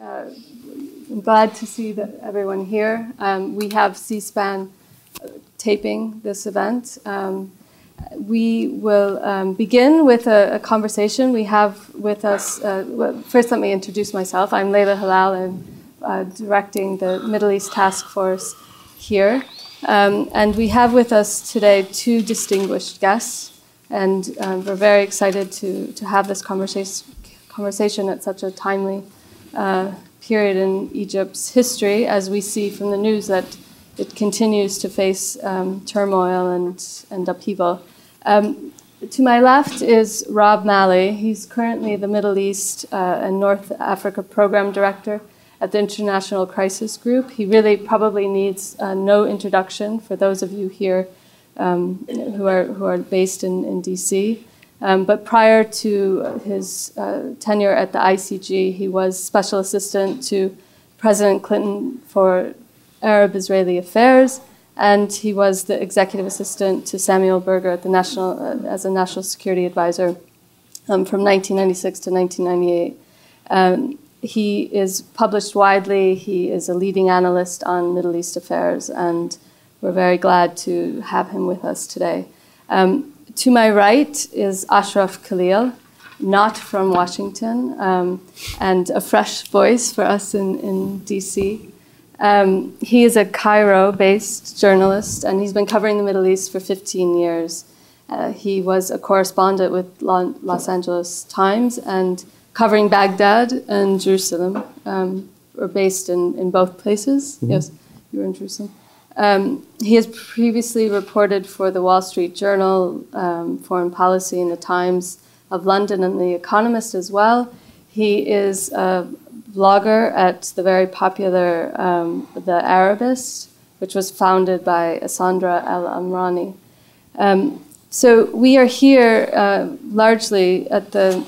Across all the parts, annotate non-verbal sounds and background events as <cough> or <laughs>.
uh, I'm glad to see that everyone here. Um, we have C-SPAN taping this event. Um, we will um, begin with a, a, conversation. We have with us, uh, well, first let me introduce myself. I'm Leila Hilal and uh, directing the Middle East Task Force here. Um, and we have with us today two distinguished guests, and um, we're very excited to, to have this conversation, conversation at such a timely uh, period in Egypt's history, as we see from the news that it continues to face um, turmoil and, and upheaval. Um, to my left is Rob Malley. He's currently the Middle East uh, and North Africa Program Director at the International Crisis Group. He really probably needs uh, no introduction for those of you here um, who, are, who are based in, in DC. Um, but prior to his uh, tenure at the ICG, he was special assistant to President Clinton for Arab Israeli affairs, and he was the executive assistant to Samuel Berger at the national, uh, as a national security advisor um, from 1996 to 1998. Um, he is published widely. He is a leading analyst on Middle East affairs, and we're very glad to have him with us today. Um, to my right is Ashraf Khalil, not from Washington, um, and a fresh voice for us in, in DC. Um, he is a Cairo based journalist, and he's been covering the Middle East for 15 years. Uh, he was a correspondent with Los Angeles Times and covering Baghdad and Jerusalem, um, or based in, in both places. Mm-hmm. Yes, you were in Jerusalem. Um, he has previously reported for the Wall Street Journal, um, Foreign Policy, and the Times of London, and The Economist as well. He is a blogger at the very popular um, The Arabist, which was founded by Issandr El Amrani. Um, so we are here uh, largely at the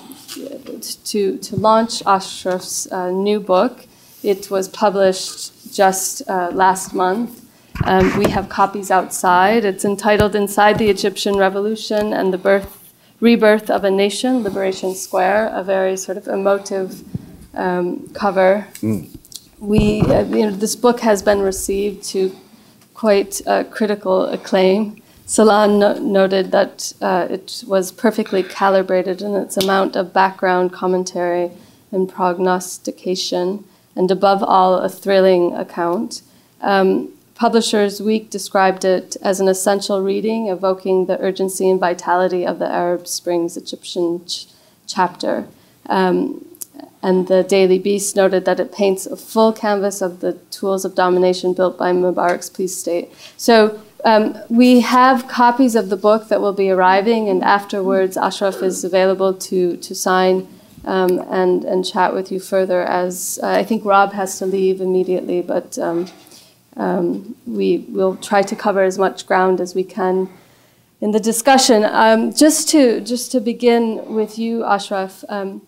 to to launch Ashraf's uh, new book. It was published just uh, last month um, we have copies outside. It's entitled Inside the Egyptian Revolution and the Birth, Rebirth of a Nation, Liberation Square, a very sort of emotive um, cover. Mm. We, uh, you know, this book has been received to quite uh, critical acclaim. Salon no noted that uh, it was perfectly calibrated in its amount of background commentary and prognostication, and above all, a thrilling account. Um, Publishers Week described it as an essential reading, evoking the urgency and vitality of the Arab Springs Egyptian ch chapter. Um, and the Daily Beast noted that it paints a full canvas of the tools of domination built by Mubarak's police state. So um, we have copies of the book that will be arriving, and afterwards, Ashraf is available to, to sign um, and, and chat with you further. As uh, I think Rob has to leave immediately, but um, we will try to cover as much ground as we can in the discussion. Um, just to just to begin with you, Ashraf, um,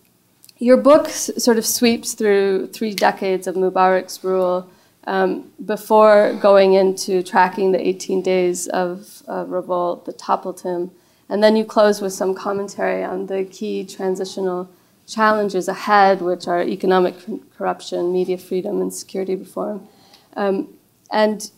your book sort of sweeps through three decades of Mubarak's rule um, before going into tracking the 18 days of uh, revolt that toppled him, and then you close with some commentary on the key transitional challenges ahead, which are economic corruption, media freedom, and security reform. Um, and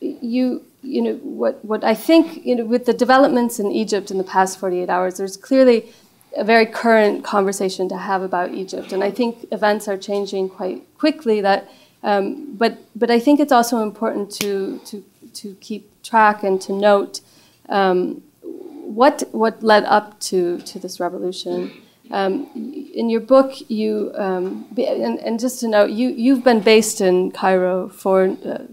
you, you know, what, what I think, you know, with the developments in Egypt in the past 48 hours, there's clearly a very current conversation to have about Egypt. And I think events are changing quite quickly that, um, but, but I think it's also important to, to, to keep track and to note um, what, what led up to, to this revolution. Um, in your book, you um, and, and, just to note, you you've been based in Cairo for uh,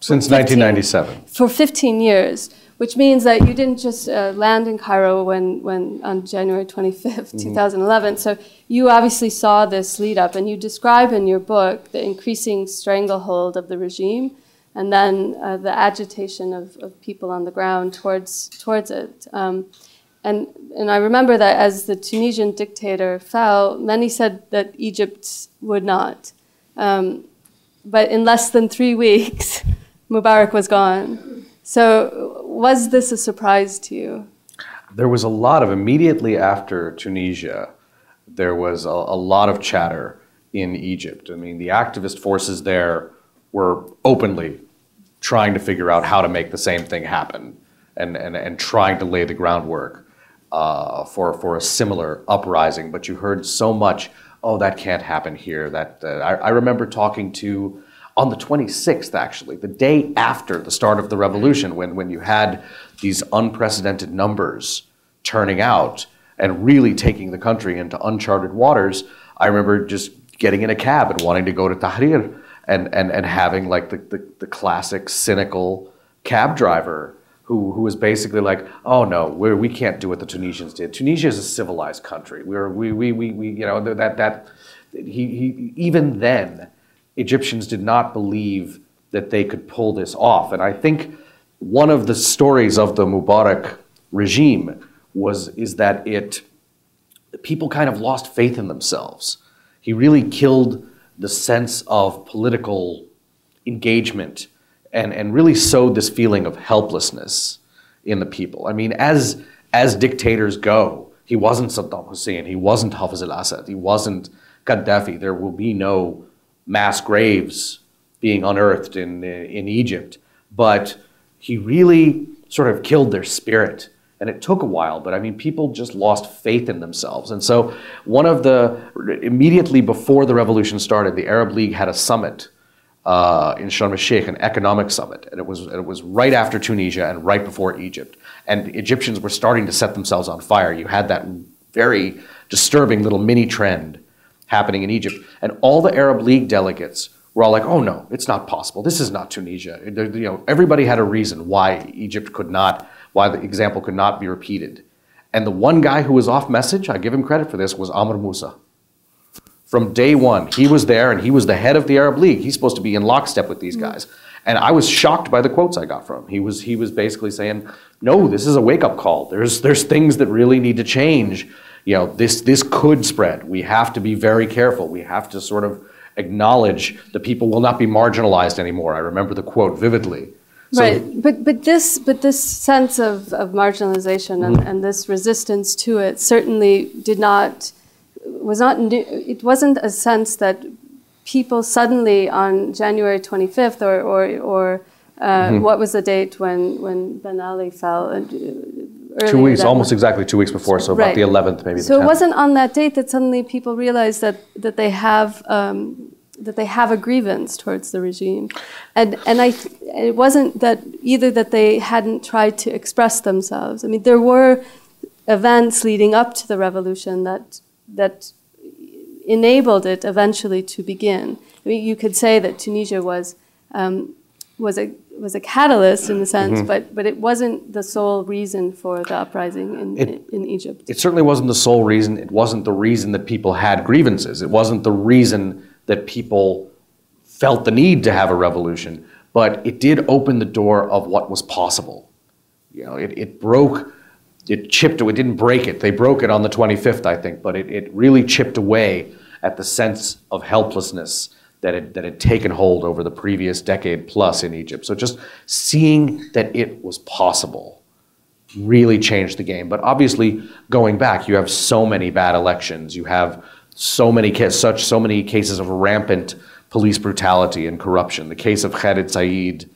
since 15, 1997. For 15 years, which means that you didn't just uh, land in Cairo when, when on January 25th, mm -hmm. 2011. So you obviously saw this lead up, and you describe in your book the increasing stranglehold of the regime and then uh, the agitation of, of people on the ground towards, towards it. Um, and, and I remember that as the Tunisian dictator fell, many said that Egypt would not. Um, but in less than three <laughs> weeks, Mubarak was gone. So was this a surprise to you? There was a lot of, immediately after Tunisia, there was a, a lot of chatter in Egypt. I mean, the activist forces there were openly trying to figure out how to make the same thing happen and, and, and trying to lay the groundwork uh, for, for a similar uprising. But you heard so much, oh, that can't happen here. That uh, I, I remember talking to on the 26th, actually, the day after the start of the revolution, when, when you had these unprecedented numbers turning out and really taking the country into uncharted waters, I remember just getting in a cab and wanting to go to Tahrir and, and, and having like the, the, the classic cynical cab driver who, who was basically like, oh no, we're, we can't do what the Tunisians did. Tunisia is a civilized country. We're, we, we, we, we, you know, that, that, he, he, even then, Egyptians did not believe that they could pull this off. And I think one of the stories of the Mubarak regime was is that it people kind of lost faith in themselves. He really killed the sense of political engagement and, and really sowed this feeling of helplessness in the people. I mean, as as dictators go, he wasn't Saddam Hussein, he wasn't Hafez al-Assad, he wasn't Gaddafi. There will be no mass graves being unearthed in, in Egypt. But he really sort of killed their spirit. And it took a while, but I mean, people just lost faith in themselves. And so, one of the, immediately before the revolution started, the Arab League had a summit uh, in Sharm el Sheikh, an economic summit. And it was, it was right after Tunisia and right before Egypt. And Egyptians were starting to set themselves on fire. You had that very disturbing little mini trend happening in Egypt. And all the Arab League delegates were all like, oh no, it's not possible. This is not Tunisia. You know, everybody had a reason why Egypt could not, why the example could not be repeated. And the one guy who was off message, I give him credit for this, was Amr Moussa. From day one, he was there and he was the head of the Arab League. He's supposed to be in lockstep with these mm-hmm. guys. And I was shocked by the quotes I got from him. He was, he was basically saying, no, this is a wake up call. There's, there's things that really need to change you know, this, this could spread. We have to be very careful. We have to sort of acknowledge that people will not be marginalized anymore. I remember the quote vividly. So right, but but this but this sense of, of marginalization and, mm. and this resistance to it certainly did not was not it wasn't a sense that people suddenly on January 25th or or, or uh, mm-hmm. what was the date when when Ben Ali fell two weeks, almost exactly two weeks before, so about the 11th, maybe. So it wasn't on that date that suddenly people realized that that they have um, that they have a grievance towards the regime, and and I it wasn't that either that they hadn't tried to express themselves. I mean, there were events leading up to the revolution that that enabled it eventually to begin. I mean, you could say that Tunisia was um, was a was a catalyst in the sense, mm-hmm. but but it wasn't the sole reason for the uprising in, it, in Egypt. It certainly wasn't the sole reason. It wasn't the reason that people had grievances. It wasn't the reason that people felt the need to have a revolution. But it did open the door of what was possible. You know, it, it broke, it chipped, it didn't break it. They broke it on the 25th, I think, but it, it really chipped away at the sense of helplessness that had, that had taken hold over the previous decade plus in Egypt. So just seeing that it was possible really changed the game. But obviously, going back, you have so many bad elections. You have so many such so many cases of rampant police brutality and corruption. The case of Khaled Said,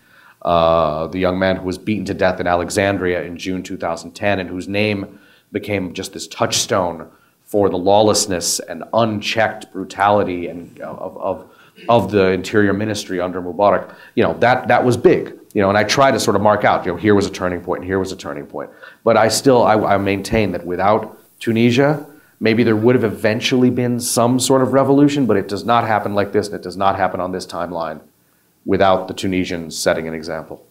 uh, the young man who was beaten to death in Alexandria in June 2010, and whose name became just this touchstone for the lawlessness and unchecked brutality and of, of of the interior ministry under Mubarak, you know, that, that was big. You know, and I try to sort of mark out, you know, here was a turning point and here was a turning point. But I still, I, I maintain that without Tunisia, maybe there would have eventually been some sort of revolution, but it does not happen like this and it does not happen on this timeline without the Tunisians setting an example.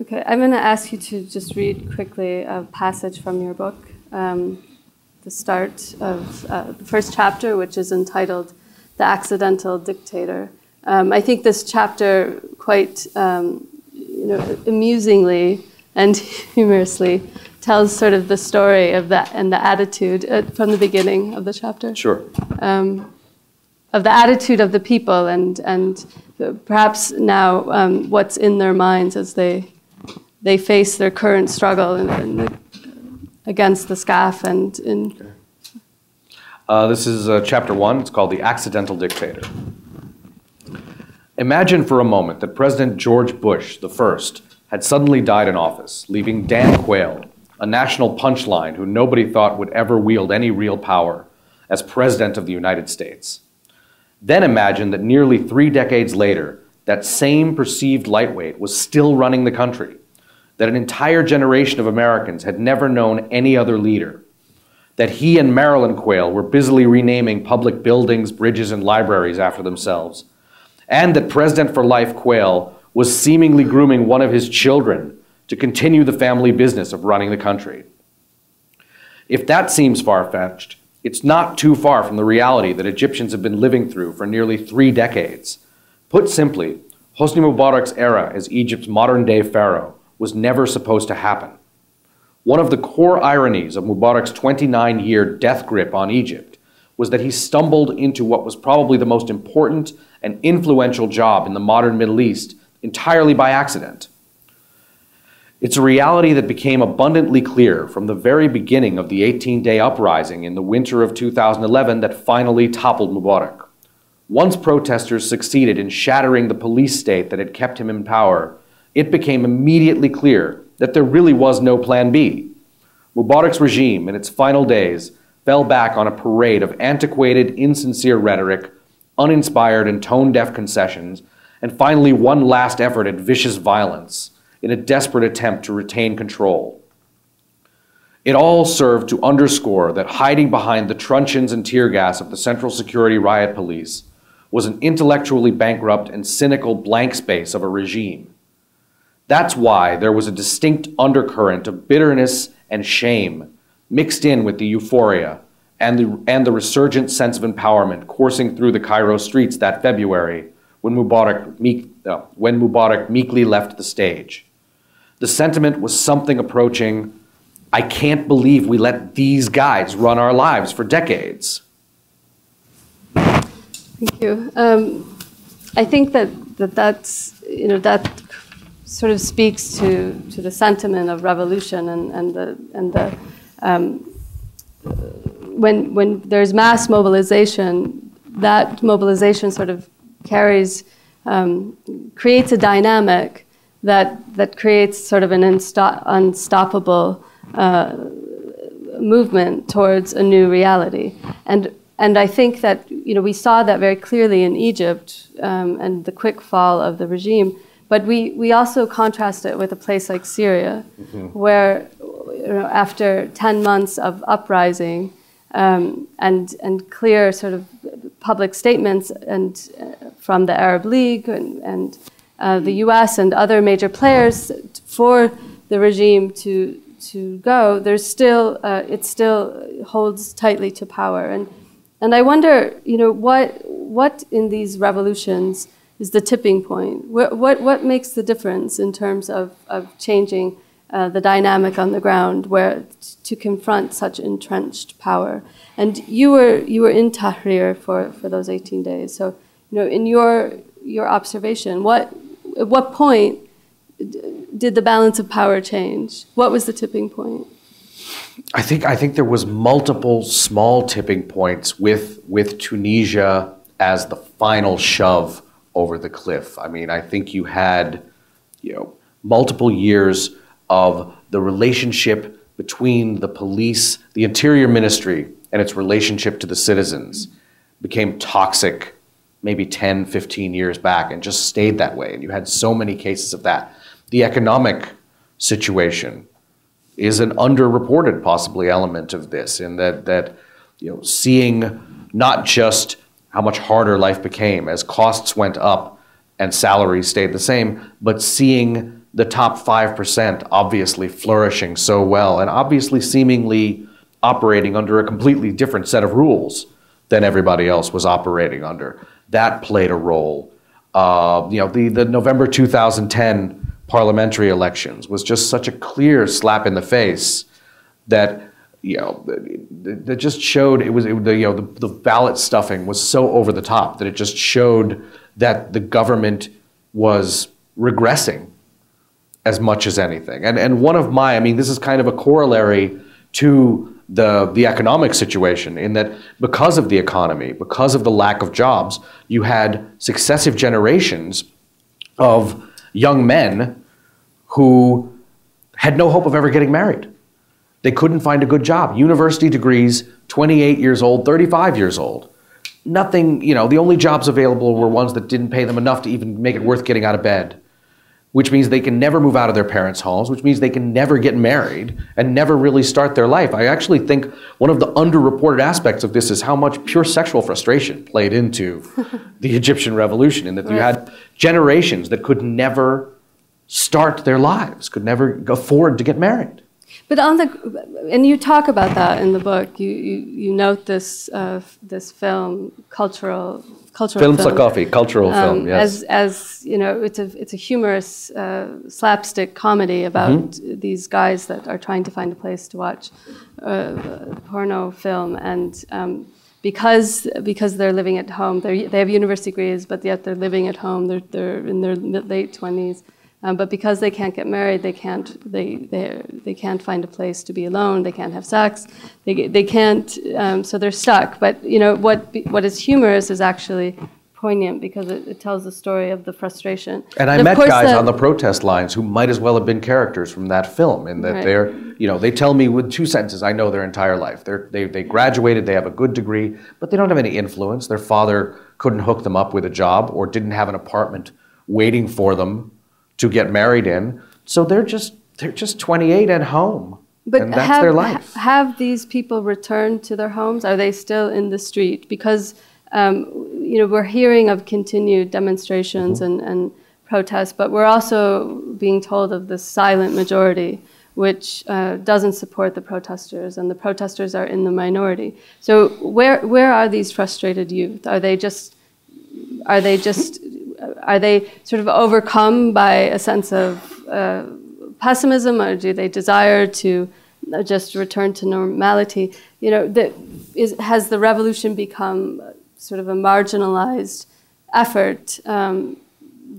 Okay, I'm going to ask you to just read quickly a passage from your book, um, the start of uh, the first chapter, which is entitled the accidental dictator. Um, I think this chapter quite um, you know, amusingly and <laughs> humorously tells sort of the story of that and the attitude uh, from the beginning of the chapter. Sure. Um, of the attitude of the people and and perhaps now um, what's in their minds as they they face their current struggle in, in the, against the SCAF and in. Okay. Uh, this is uh, chapter one. It's called The Accidental Dictator. Imagine for a moment that President George Bush, the first, had suddenly died in office, leaving Dan Quayle, a national punchline who nobody thought would ever wield any real power, as President of the United States. Then imagine that nearly three decades later, that same perceived lightweight was still running the country, that an entire generation of Americans had never known any other leader, that he and Marilyn Quayle were busily renaming public buildings, bridges, and libraries after themselves, and that President for Life Quayle was seemingly grooming one of his children to continue the family business of running the country. If that seems far fetched, it's not too far from the reality that Egyptians have been living through for nearly three decades. Put simply, Hosni Mubarak's era as Egypt's modern day pharaoh was never supposed to happen. One of the core ironies of Mubarak's 29 year death grip on Egypt was that he stumbled into what was probably the most important and influential job in the modern Middle East entirely by accident. It's a reality that became abundantly clear from the very beginning of the 18 day uprising in the winter of 2011 that finally toppled Mubarak. Once protesters succeeded in shattering the police state that had kept him in power, it became immediately clear that there really was no plan B. Mubarak's regime, in its final days, fell back on a parade of antiquated, insincere rhetoric, uninspired and tone deaf concessions, and finally one last effort at vicious violence in a desperate attempt to retain control. It all served to underscore that hiding behind the truncheons and tear gas of the Central Security Riot Police was an intellectually bankrupt and cynical blank space of a regime. That's why there was a distinct undercurrent of bitterness and shame mixed in with the euphoria and the, and the resurgent sense of empowerment coursing through the Cairo streets that February when Mubarak, meek, uh, when Mubarak meekly left the stage. The sentiment was something approaching, I can't believe we let these guys run our lives for decades. Thank you. Um, I think that, that that's, you know, that sort of speaks to, to the sentiment of revolution and, and the, and the um, when, when there's mass mobilization, that mobilization sort of carries, um, creates a dynamic that, that creates sort of an unstoppable uh, movement towards a new reality. And, and I think that you know, we saw that very clearly in Egypt um, and the quick fall of the regime. But we, we also contrast it with a place like Syria, mm-hmm. where you know, after 10 months of uprising um, and, and clear sort of public statements and, uh, from the Arab League and, and uh, the US and other major players for the regime to, to go, there's still, uh, it still holds tightly to power. And, and I wonder, you know, what, what in these revolutions is the tipping point? What, what, what makes the difference in terms of, of changing uh, the dynamic on the ground where to confront such entrenched power? And you were, you were in Tahrir for, for those 18 days. So, you know, in your, your observation, what, at what point did the balance of power change? What was the tipping point? I think I think there was multiple small tipping points with with Tunisia as the final shove over the cliff. I mean, I think you had you know multiple years of the relationship between the police, the interior ministry and its relationship to the citizens became toxic maybe 10, 15 years back and just stayed that way. And you had so many cases of that. The economic situation is an underreported possibly element of this in that that you know seeing not just how much harder life became as costs went up and salaries stayed the same, but seeing the top 5% obviously flourishing so well and obviously seemingly operating under a completely different set of rules than everybody else was operating under that played a role. Uh, you know, the, the November 2010 parliamentary elections was just such a clear slap in the face that you know that just showed it was it, the, you know the, the ballot stuffing was so over the top that it just showed that the government was regressing as much as anything. And and one of my I mean this is kind of a corollary to the, the economic situation in that because of the economy, because of the lack of jobs, you had successive generations of young men who had no hope of ever getting married. They couldn't find a good job. University degrees, 28 years old, 35 years old. Nothing, you know, the only jobs available were ones that didn't pay them enough to even make it worth getting out of bed which means they can never move out of their parents' homes, which means they can never get married and never really start their life. I actually think one of the underreported aspects of this is how much pure sexual frustration played into <laughs> the Egyptian revolution, in that right. you had generations that could never start their lives, could never afford to get married. But on the, and you talk about that in the book. You you, you note this uh, this film cultural cultural film, film. Sakafi, cultural um, film. Yes. As as you know, it's a it's a humorous uh, slapstick comedy about mm-hmm. these guys that are trying to find a place to watch uh, a porno film and. Um, because because they're living at home, they they have university degrees, but yet they're living at home. They're they're in their late twenties, um, but because they can't get married, they can't they they they can't find a place to be alone. They can't have sex. They they can't. Um, so they're stuck. But you know what what is humorous is actually poignant because it, it tells the story of the frustration. And I met guys on the protest lines who might as well have been characters from that film, in that right. they're you know they tell me with two sentences I know their entire life. They're they they graduated, they have a good degree, but they don't have any influence. Their father couldn't hook them up with a job or didn't have an apartment waiting for them to get married in. So they're just they're just 28 at home. But and that's have, their life. have these people returned to their homes? Are they still in the street? Because um, you know we're hearing of continued demonstrations mm-hmm. and, and protests, but we're also being told of the silent majority which uh, doesn't support the protesters, and the protesters are in the minority. So where where are these frustrated youth? Are they just are they just are they sort of overcome by a sense of uh, pessimism, or do they desire to just return to normality? You know, has the revolution become sort of a marginalized effort, um,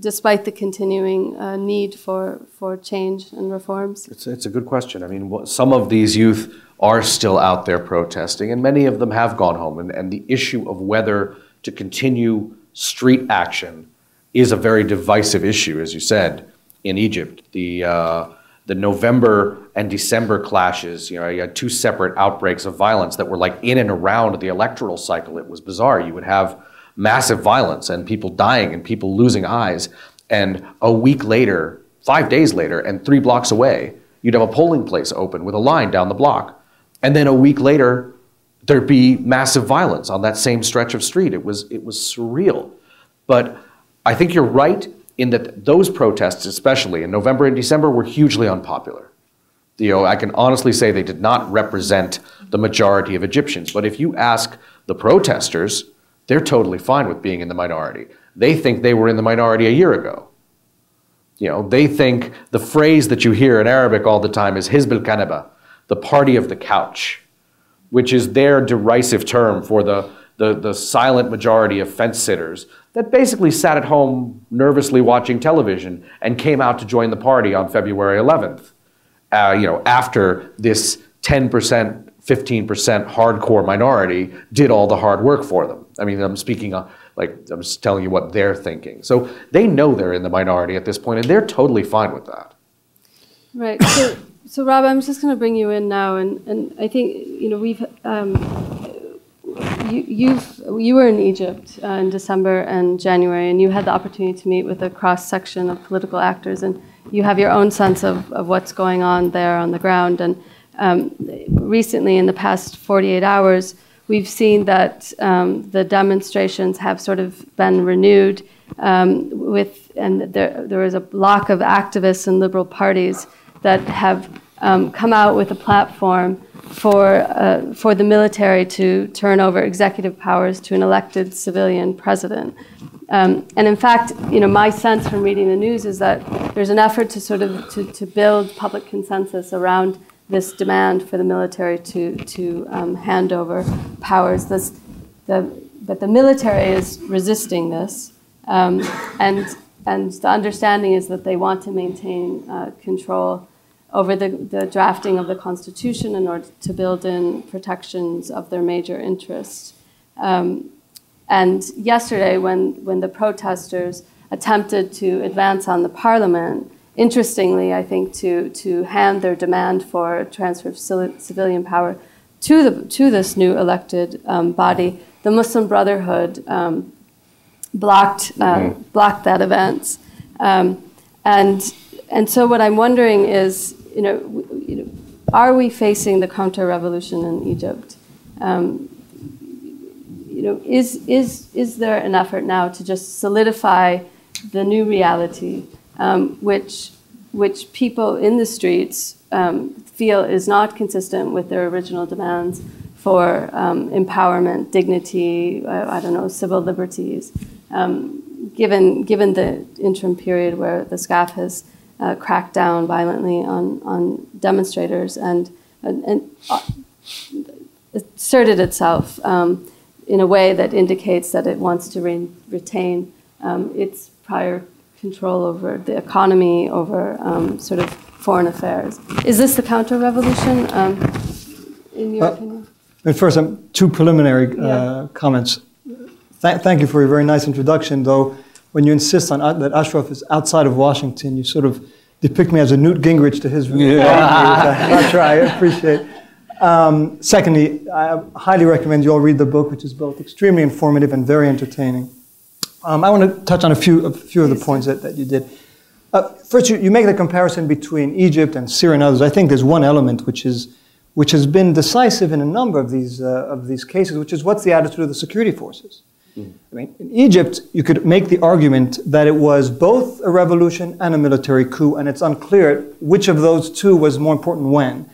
despite the continuing uh, need for, for change and reforms? It's, it's a good question. I mean, some of these youth are still out there protesting, and many of them have gone home. And, and the issue of whether to continue street action is a very divisive issue, as you said, in Egypt. The, uh, the November and December clashes, you know, you had two separate outbreaks of violence that were like in and around the electoral cycle. It was bizarre. You would have massive violence and people dying and people losing eyes. And a week later, five days later, and three blocks away, you'd have a polling place open with a line down the block. And then a week later, there'd be massive violence on that same stretch of street. It was, it was surreal. But I think you're right in that those protests, especially in November and December, were hugely unpopular. You know, I can honestly say they did not represent the majority of Egyptians. But if you ask the protesters, they're totally fine with being in the minority. They think they were in the minority a year ago. You know, they think the phrase that you hear in Arabic all the time is Hizb al-Kanaba, the party of the couch, which is their derisive term for the, the, the silent majority of fence sitters that basically sat at home nervously watching television and came out to join the party on February 11th. Uh, you know, after this 10%, 15% hardcore minority did all the hard work for them. I mean, I'm speaking uh, like I'm just telling you what they're thinking. So they know they're in the minority at this point, and they're totally fine with that. Right. So, so Rob, I'm just going to bring you in now, and, and I think you know we've um, you, you've, you were in Egypt uh, in December and January, and you had the opportunity to meet with a cross section of political actors, and you have your own sense of, of what's going on there on the ground. And um, recently, in the past 48 hours, we've seen that um, the demonstrations have sort of been renewed um, with, and there, there is a block of activists and liberal parties that have um, come out with a platform for, uh, for the military to turn over executive powers to an elected civilian president. Um, and in fact, you know, my sense from reading the news is that there's an effort to sort of to, to build public consensus around this demand for the military to, to um, hand over powers. This, the, but the military is resisting this, um, and, and the understanding is that they want to maintain uh, control over the, the drafting of the constitution in order to build in protections of their major interests. Um, and yesterday, when, when the protesters attempted to advance on the parliament, interestingly, I think, to, to hand their demand for transfer of civilian power to, the, to this new elected um, body, the Muslim Brotherhood um, blocked, uh, mm-hmm. blocked that event. Um, and, and so what I'm wondering is, you know, you know are we facing the counter-revolution in Egypt? Um, you know, is, is, is there an effort now to just solidify the new reality, um, which, which people in the streets um, feel is not consistent with their original demands for um, empowerment, dignity, uh, I don't know, civil liberties, um, given, given the interim period where the SCAF has uh, cracked down violently on, on demonstrators and, and, and uh, asserted itself um, in a way that indicates that it wants to re retain um, its prior control over the economy, over um, sort of foreign affairs. Is this the counter revolution, um, in your uh, opinion? First, um, two preliminary uh, yeah. comments. Th thank you for your very nice introduction, though. When you insist on uh, that Ashraf is outside of Washington, you sort of depict me as a Newt Gingrich to his view, yeah. <laughs> which try, I appreciate. Um, secondly, I highly recommend you all read the book, which is both extremely informative and very entertaining. Um, I want to touch on a few, a few of the points that, that you did. Uh, first, you, you make the comparison between Egypt and Syria and others. I think there's one element which is which has been decisive in a number of these, uh, of these cases, which is what's the attitude of the security forces. Mm. I mean, in Egypt, you could make the argument that it was both a revolution and a military coup, and it's unclear which of those two was more important when.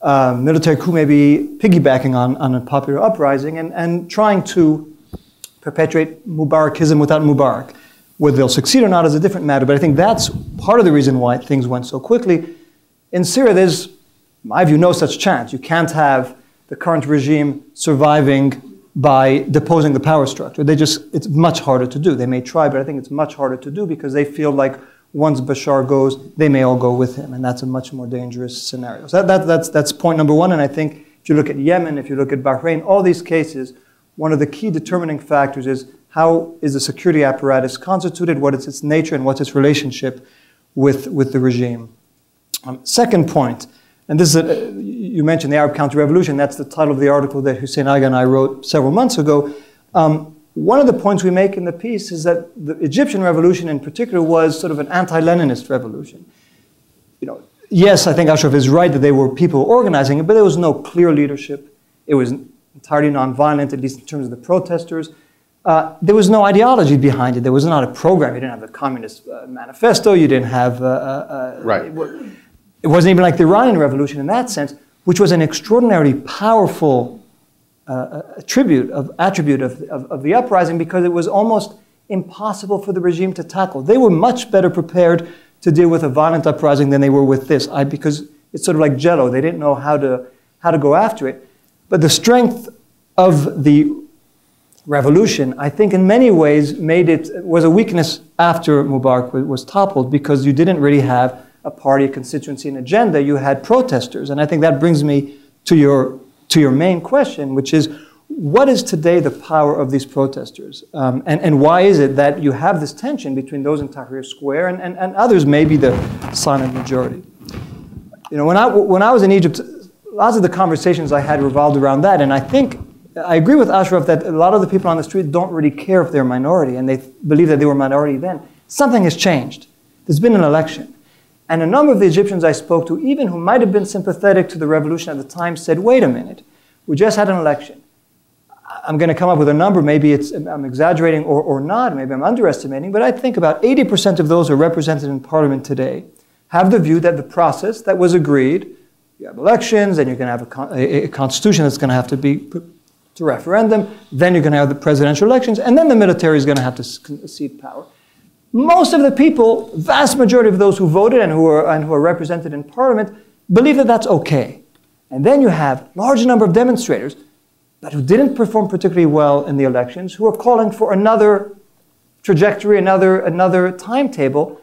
Uh, military coup may be piggybacking on, on a popular uprising and, and trying to perpetuate Mubarakism without Mubarak. Whether they'll succeed or not is a different matter, but I think that's part of the reason why things went so quickly. In Syria, there's in my view, no such chance. You can't have the current regime surviving by deposing the power structure. They just, it's much harder to do. They may try, but I think it's much harder to do because they feel like once Bashar goes, they may all go with him, and that's a much more dangerous scenario. So that, that, that's, that's point number one, and I think if you look at Yemen, if you look at Bahrain, all these cases, one of the key determining factors is how is the security apparatus constituted, what is its nature, and what's its relationship with, with the regime. Um, second point, and this is, a, you mentioned the Arab counter-revolution. That's the title of the article that Hussein Agha and I wrote several months ago. Um, one of the points we make in the piece is that the Egyptian revolution in particular was sort of an anti-Leninist revolution. You know, yes, I think Ashraf is right that there were people organizing it, but there was no clear leadership. It was entirely nonviolent, at least in terms of the protesters. Uh, there was no ideology behind it. There was not a program. You didn't have the Communist uh, Manifesto. You didn't have. Uh, uh, uh right. It, it wasn't even like the Iranian Revolution in that sense, which was an extraordinarily powerful uh, attribute of attribute of, of, of the uprising because it was almost impossible for the regime to tackle. They were much better prepared to deal with a violent uprising than they were with this, I, because it's sort of like Jello. They didn't know how to how to go after it. But the strength of the revolution, I think, in many ways, made it was a weakness after Mubarak was toppled because you didn't really have a party, a constituency, an agenda, you had protesters. And I think that brings me to your, to your main question, which is what is today the power of these protesters? Um, and, and why is it that you have this tension between those in Tahrir Square and, and, and others, maybe the silent majority? You know, when I, when I was in Egypt, lots of the conversations I had revolved around that. And I think I agree with Ashraf that a lot of the people on the street don't really care if they're a minority, and they believe that they were a minority then. Something has changed. There's been an election. And a number of the Egyptians I spoke to, even who might have been sympathetic to the revolution at the time, said, wait a minute, we just had an election. I'm going to come up with a number, maybe it's, I'm exaggerating or, or not, maybe I'm underestimating, but I think about 80% of those who are represented in parliament today have the view that the process that was agreed, you have elections, and you're going to have a, a, a constitution that's going to have to be put to referendum, then you're going to have the presidential elections, and then the military is going to have to cede power. Most of the people, vast majority of those who voted and who are, and who are represented in parliament, believe that that's okay. And then you have large number of demonstrators, but who didn't perform particularly well in the elections, who are calling for another trajectory, another, another timetable.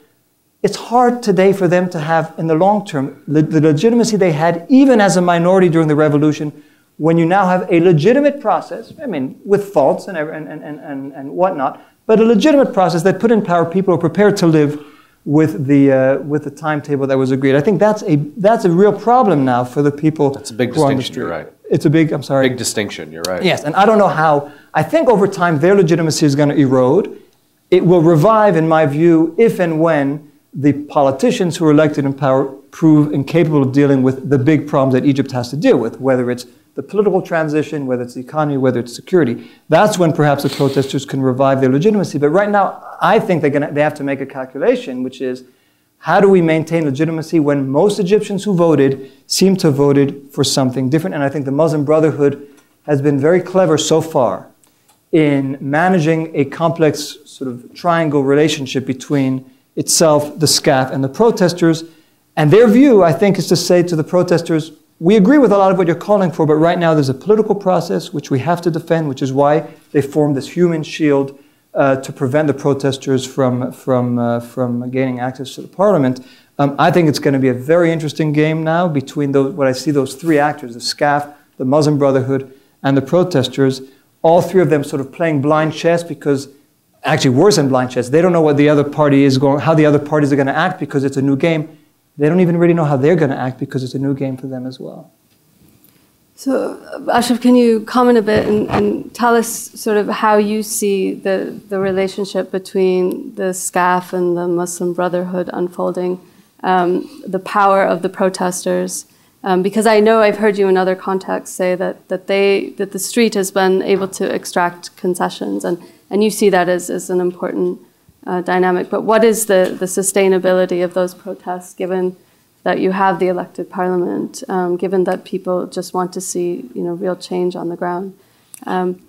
it's hard today for them to have, in the long term, le- the legitimacy they had even as a minority during the revolution, when you now have a legitimate process, I mean, with faults and, and, and, and, and whatnot, but a legitimate process that put in power people who are prepared to live with the, uh, with the timetable that was agreed. I think that's a, that's a real problem now for the people. That's a big who are on the distinction, you're right. It's a big, I'm sorry. Big distinction, you're right. Yes, and I don't know how. I think over time their legitimacy is going to erode. It will revive, in my view, if and when the politicians who are elected in power prove incapable of dealing with the big problems that Egypt has to deal with, whether it's the political transition, whether it's the economy, whether it's security. That's when perhaps the protesters can revive their legitimacy. But right now, I think they're gonna, they have to make a calculation, which is how do we maintain legitimacy when most Egyptians who voted seem to have voted for something different? And I think the Muslim Brotherhood has been very clever so far in managing a complex sort of triangle relationship between itself, the SCAF, and the protesters. And their view, I think, is to say to the protesters, we agree with a lot of what you're calling for, but right now there's a political process which we have to defend, which is why they formed this human shield uh, to prevent the protesters from, from, uh, from gaining access to the parliament. Um, I think it's going to be a very interesting game now between those, what I see those three actors, the SCAF, the Muslim Brotherhood, and the protesters, all three of them sort of playing blind chess because actually worse than blind chess. They don't know what the other party is going, how the other parties are going to act because it's a new game. They don't even really know how they're going to act because it's a new game for them as well. So, Ashraf, can you comment a bit and, and tell us sort of how you see the, the relationship between the SCAF and the Muslim Brotherhood unfolding, um, the power of the protesters? Um, because I know I've heard you in other contexts say that, that, they, that the street has been able to extract concessions, and, and you see that as, as an important uh, dynamic. But what is the, the sustainability of those protests given? that you have the elected parliament, um, given that people just want to see you know real change on the ground. Um,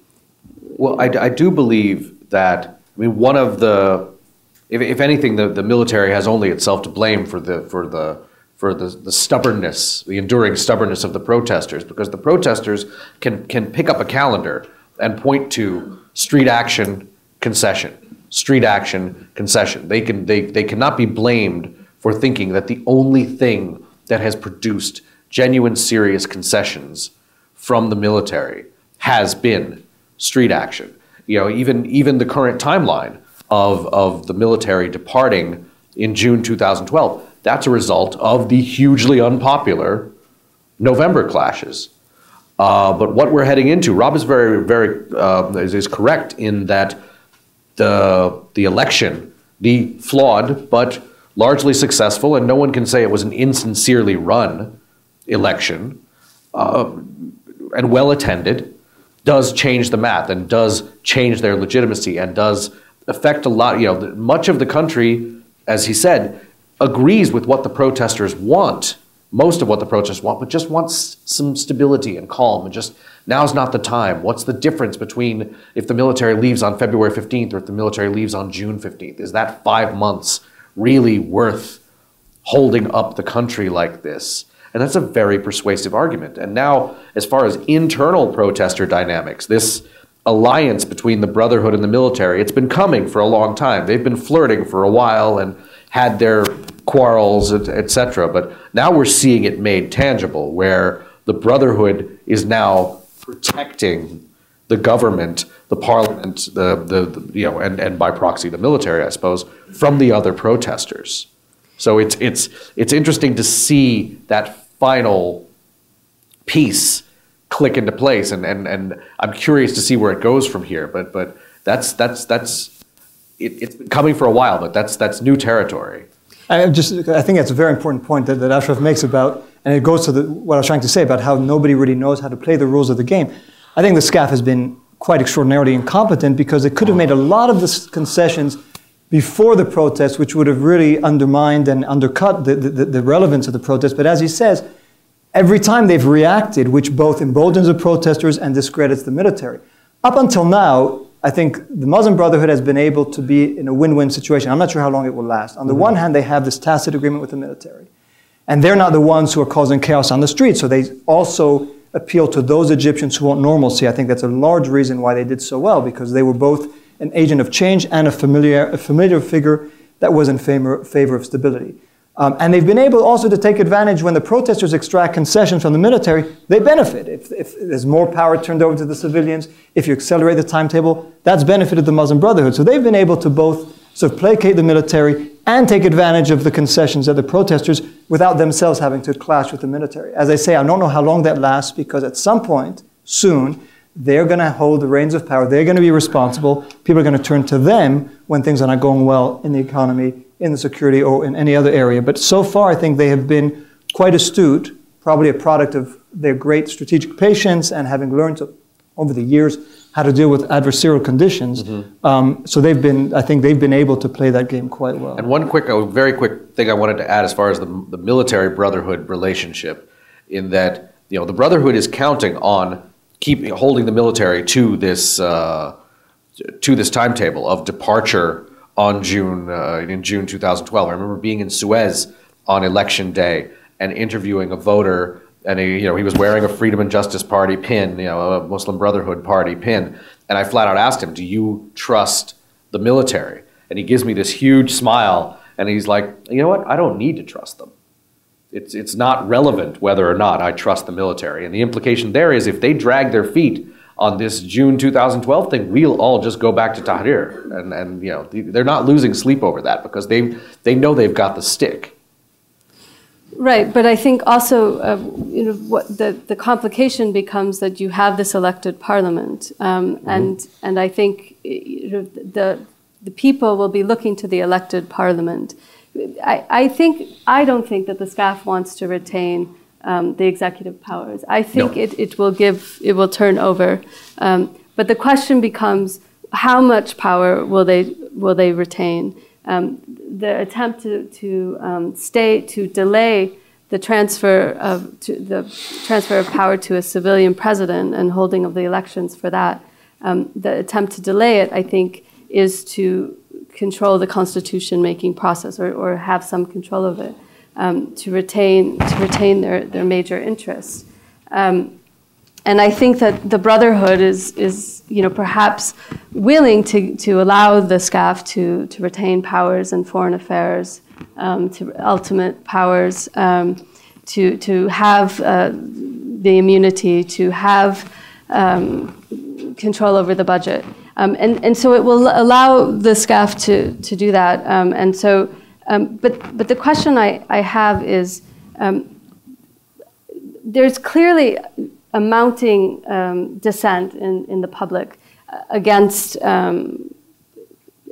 Well, I, I do believe that, I mean, one of the, if, if anything, the, the military has only itself to blame for the, for the, for the, the stubbornness, the enduring stubbornness of the protesters, because the protesters can, can pick up a calendar and point to street action, concession, street action, concession. They, can, they, they cannot be blamed for thinking that the only thing that has produced genuine, serious concessions from the military has been street action. You know, even even the current timeline of of the military departing in June 2012, that's a result of the hugely unpopular November clashes. Uh, but what we're heading into, Rob is very very uh, is, is correct in that the the election, the flawed but largely successful, and no one can say it was an insincerely run election, uh, and well attended, does change the math and does change their legitimacy and does affect a lot. You know, much of the country, as he said, agrees with what the protesters want. Most of what the protesters want, but just wants some stability and calm, and just now's not the time. What's the difference between if the military leaves on February 15th or if the military leaves on June 15th? Is that five months really worth holding up the country like this? And that's a very persuasive argument. And now, as far as internal protester dynamics, this alliance between the Brotherhood and the military, it's been coming for a long time. They've been flirting for a while and had their quarrels, et, et. But now we're seeing it made tangible, where the Brotherhood is now protecting the government, the parliament, the, the, the you know, and, and by proxy the military, I suppose, from the other protesters. So it's it's it's interesting to see that final piece click into place, and, and, and I'm curious to see where it goes from here. But but that's that's that's it, it's been coming for a while, but that's that's new territory. I just, I think that's a very important point that, that Ashraf makes about, and it goes to the, what I was trying to say about how nobody really knows how to play the rules of the game. I think the SCAF has been quite extraordinarily incompetent because it could have made a lot of the concessions before the protest, which would have really undermined and undercut the, the, the relevance of the protest. But as he says, every time they've reacted, which both emboldens the protesters and discredits the military. Up until now, I think the Muslim Brotherhood has been able to be in a win win situation. I'm not sure how long it will last. On the mm-hmm. one hand, they have this tacit agreement with the military, and they're not the ones who are causing chaos on the street, so they also appeal to those Egyptians who want normalcy. I think that's a large reason why they did so well, because they were both an agent of change and a familiar, a familiar figure that was in favor, favor of stability. Um, and they've been able also to take advantage when the protesters extract concessions from the military, they benefit. If, if, there's more power turned over to the civilians, if you accelerate the timetable, that's benefited the Muslim Brotherhood. So they've been able to both sort of placate the military and take advantage of the concessions of the protesters without themselves having to clash with the military. As I say, I don't know how long that lasts because at some point, soon, they're going to hold the reins of power. They're going to be responsible. People are going to turn to them when things are not going well in the economy in the security or in any other area. But so far, I think they have been quite astute, probably a product of their great strategic patience and having learned to, over the years how to deal with adversarial conditions. Mm-hmm. Um, so they've been, I think they've been able to play that game quite well. And one quick, a very quick thing I wanted to add as far as the, the military brotherhood relationship, in that you know the brotherhood is counting on keep holding the military to this uh, to this timetable of departure on June uh, in June 2012. I remember being in Suez on election day and interviewing a voter, and he, you know he was wearing a Freedom and Justice Party pin, you know, a Muslim Brotherhood Party pin, and I flat out asked him, "Do you trust the military?" And he gives me this huge smile, and he's like, "You know what? I don't need to trust them." It's, it's not relevant whether or not I trust the military. And the implication there is if they drag their feet on this June 2012 thing, we'll all just go back to Tahrir. And, and you know, they're not losing sleep over that because they, they know they've got the stick. Right, but I think also, uh, you know, what the, the complication becomes that you have this elected parliament, um, mm-hmm. and and I think you know, the the people will be looking to the elected parliament. I, I think I don't think that the SCAF wants to retain um, the executive powers. I think no. it, it will give, it will turn over. Um, but the question becomes how much power will they, will they retain? Um, the attempt to, to um, stay, to delay the transfer of to the transfer of power to a civilian president and holding of the elections for that. Um, the attempt to delay it, I think, is to control the constitution making process or, or have some control of it um, to retain to retain their, their major interests. Um, and I think that the Brotherhood is is you know perhaps willing to, to allow the SCAF to to retain powers in foreign affairs, um, to ultimate powers, um, to to have uh, the immunity, to have um, control over the budget. Um, and, and so it will allow the SCAF to, to do that. Um, and so um, but, but the question I, I have is um, there's clearly a mounting um, dissent in, in the public against, um,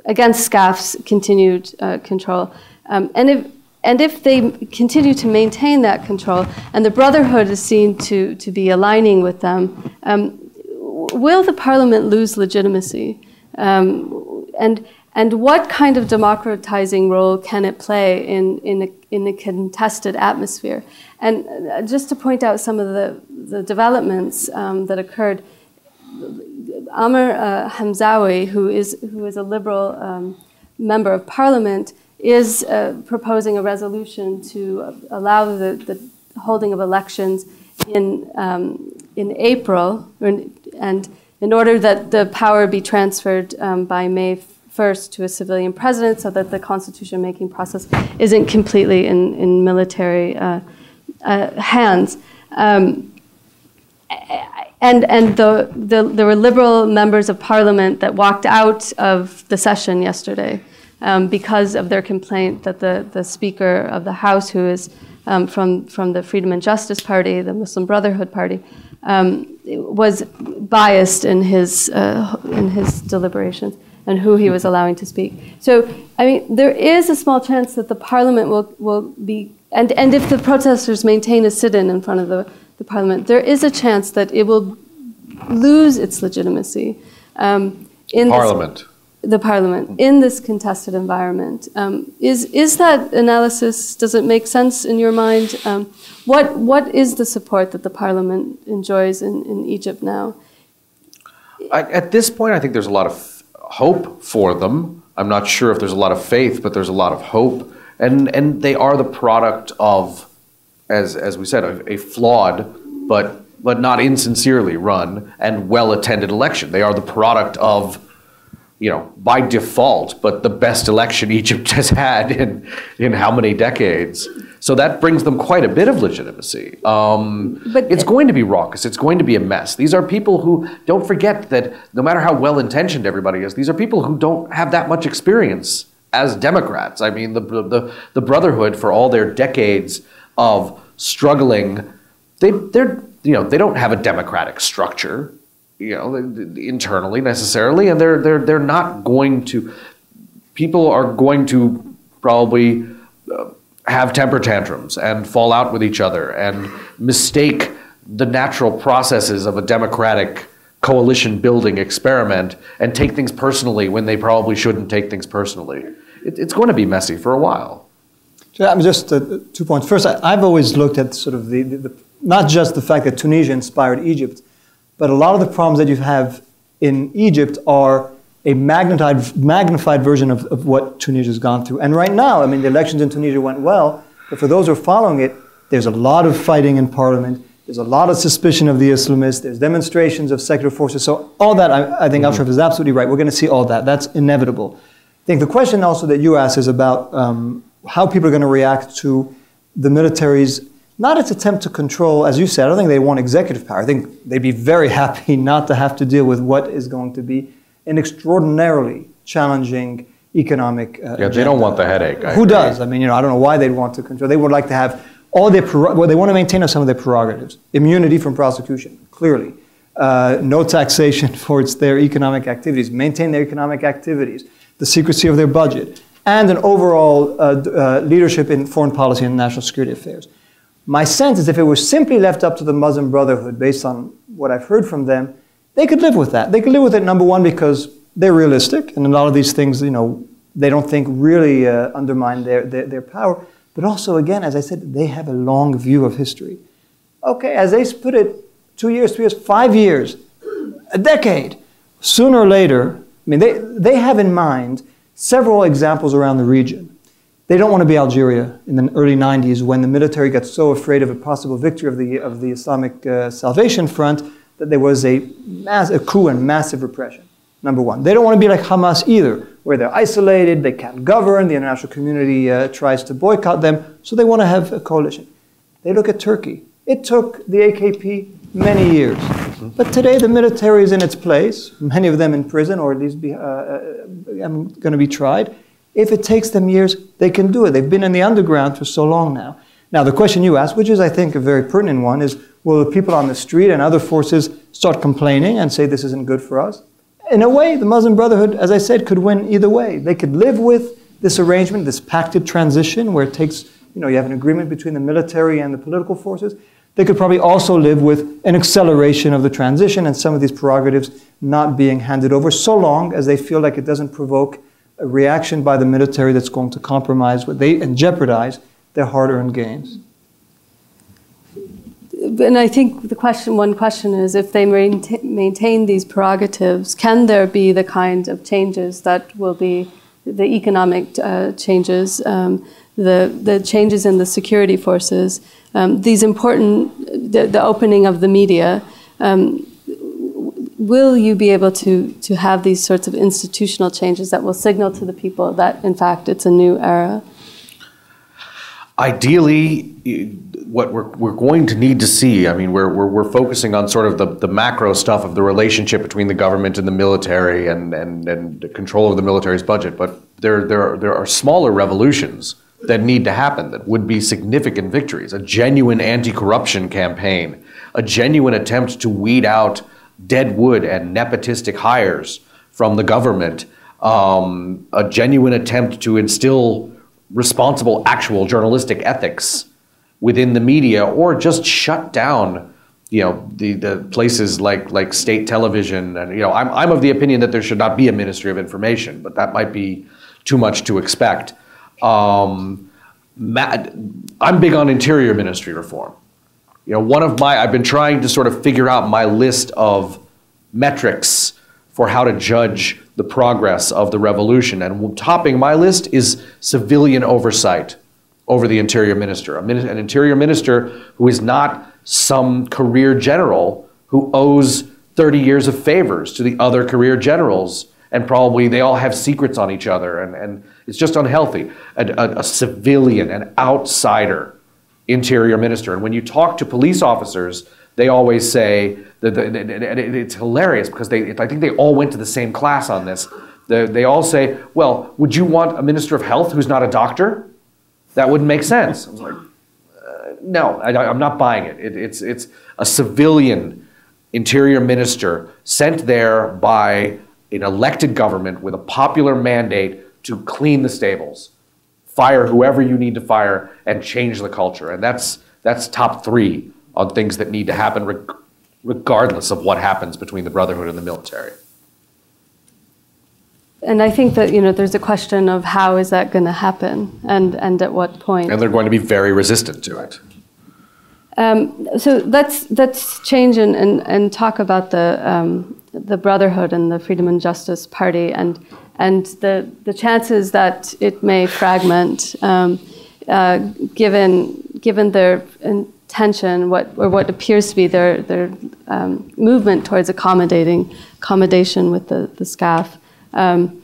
against SCAF's continued uh, control. Um, and, if, and if they continue to maintain that control, and the Brotherhood is seen to, to be aligning with them, um, will the Parliament lose legitimacy? and and what kind of democratizing role can it play in, in, a, in a contested atmosphere? And uh, just to point out some of the, the developments um, that occurred, Amr uh, Hamzawy, who is, who is a liberal um, member of parliament, is uh, proposing a resolution to allow the, the holding of elections in, um, in April, and in order that the power be transferred um, by May first to a civilian president so that the constitution making process isn't completely in, in military uh, uh, hands. Um, and and the, the, there were liberal members of parliament that walked out of the session yesterday um, because of their complaint that the, the Speaker of the House, who is um, from, from the Freedom and Justice Party, the Muslim Brotherhood Party, um, was biased in his, uh, in his deliberations and who he was allowing to speak. So, I mean, there is a small chance that the parliament will, will be, and, and if the protesters maintain a sit in in front of the, the parliament, there is a chance that it will lose its legitimacy. Um, in parliament. This, the parliament in this contested environment. Um, is, is that analysis, does it make sense in your mind? Um, what, what is the support that the parliament enjoys in, in Egypt now? I, at this point, I think there's a lot of hope for them. I'm not sure if there's a lot of faith, but there's a lot of hope. And, and they are the product of, as, as we said, a, a flawed but, but not insincerely run and well attended election. They are the product of you know, by default, but the best election <laughs> Egypt has had in, in how many decades. So that brings them quite a bit of legitimacy. Um, But- it's going to be raucous. It's going to be a mess. These are people who don't forget that no matter how well intentioned everybody is, these are people who don't have that much experience as Democrats. I mean, the, the, the Brotherhood, for all their decades of struggling, they, they're, you know, they don't have a democratic structure, you know, internally necessarily, and they're, they're, they're not going to, people are going to probably uh, have temper tantrums and fall out with each other and mistake the natural processes of a democratic coalition building experiment and take things personally when they probably shouldn't take things personally. It, it's going to be messy for a while. Yeah, I'm just uh, two points. First, I, I've always looked at sort of the, the, the, not just the fact that Tunisia inspired Egypt, but a lot of the problems that you have in Egypt are a magnified, magnified version of, of what Tunisia's gone through. And right now, I mean, the elections in Tunisia went well, but for those who are following it, there's a lot of fighting in parliament. There's a lot of suspicion of the Islamists. There's demonstrations of secular forces. So all that, I, I think Ashraf is absolutely right. We're going to see all that. That's inevitable. I think the question also that you asked is about um, how people are going to react to the military's not its attempt to control, as you said. I don't think they want executive power. I think they'd be very <laughs> happy not to have to deal with what is going to be an extraordinarily challenging economic. Uh, Yeah, they don't want the headache. I Who agree. does? I mean, you know, I don't know why they'd want to control. They would like to have all their, well, they want to maintain some of their prerogatives. Immunity from prosecution, clearly. Uh, no taxation <laughs> for its, their economic activities, maintain their economic activities, the secrecy of their budget, and an overall uh, uh, leadership in foreign policy and national security affairs. My sense is if it were simply left up to the Muslim Brotherhood, based on what I've heard from them, they could live with that. They could live with it, number one, because they're realistic, and a lot of these things, you know, they don't think really uh, undermine their, their, their power. But also, again, as I said, they have a long view of history. Okay, as they put it, two years, three years, five years, a decade, sooner or later, I mean, they, they have in mind several examples around the region. They don't want to be Algeria in the early 90s when the military got so afraid of a possible victory of the, of the Islamic uh, Salvation Front that there was a, mass, a coup and massive repression. Number one. They don't want to be like Hamas either, where they're isolated, they can't govern, the international community uh, tries to boycott them, so they want to have a coalition. They look at Turkey. It took the AKP many years. But today the military is in its place, many of them in prison or at least be, uh, uh, going to be tried. If it takes them years, they can do it. They've been in the underground for so long now. Now, the question you asked, which is, I think, a very pertinent one, is will the people on the street and other forces start complaining and say this isn't good for us? In a way, the Muslim Brotherhood, as I said, could win either way. They could live with this arrangement, this pacted transition, where it takes, you know, you have an agreement between the military and the political forces. They could probably also live with an acceleration of the transition and some of these prerogatives not being handed over so long as they feel like it doesn't provoke a reaction by the military that's going to compromise what they and jeopardize their hard-earned gains. And I think the question, one question is, if they maintain, these prerogatives, can there be the kind of changes that will be the economic uh, changes, um, the the changes in the security forces, um, these important, the, the opening of the media. Um, will you be able to to have these sorts of institutional changes that will signal to the people that, in fact, it's a new era? Ideally, what we're, we're going to need to see, I mean, we're, we're, we're focusing on sort of the, the macro stuff of the relationship between the government and the military and, and, and the control of the military's budget, but there, there, are, there are smaller revolutions that need to happen that would be significant victories. A genuine anti corruption campaign, a genuine attempt to weed out dead wood and nepotistic hires from the government, um, a genuine attempt to instill responsible, actual journalistic ethics within the media, or just shut down, you know, the, the places like like state television. And you know, I'm I'm of the opinion that there should not be a Ministry of Information, but that might be too much to expect. Um, I'm big on Interior Ministry reform. You know, one of my I've been trying to sort of figure out my list of metrics for how to judge the progress of the revolution. And topping my list is civilian oversight over the interior minister, min- an interior minister who is not some career general who owes 30 years of favors to the other career generals and probably they all have secrets on each other, and, and it's just unhealthy. A, a, a civilian, an outsider interior minister. And when you talk to police officers, they always say that it's hilarious because they, I think they all went to the same class on this. They, they all say, well, would you want a minister of health who's not a doctor? That wouldn't make sense. I was like, uh, no, I, am not buying it. it. It's, it's a civilian interior minister sent there by an elected government with a popular mandate to clean the stables fire whoever you need to fire and change the culture. And that's, that's top three on things that need to happen reg- regardless of what happens between the Brotherhood and the military. And I think that you know there's a question of how is that going to happen and, and at what point. And they're going to be very resistant to it. Um, so let's let's change and, and, and talk about the um, the Brotherhood and the Freedom and Justice Party and and the, the chances that it may fragment, um, uh, given, given their intention, what, or what appears to be their, their um, movement towards accommodating, accommodation with the, the SCAF. Um,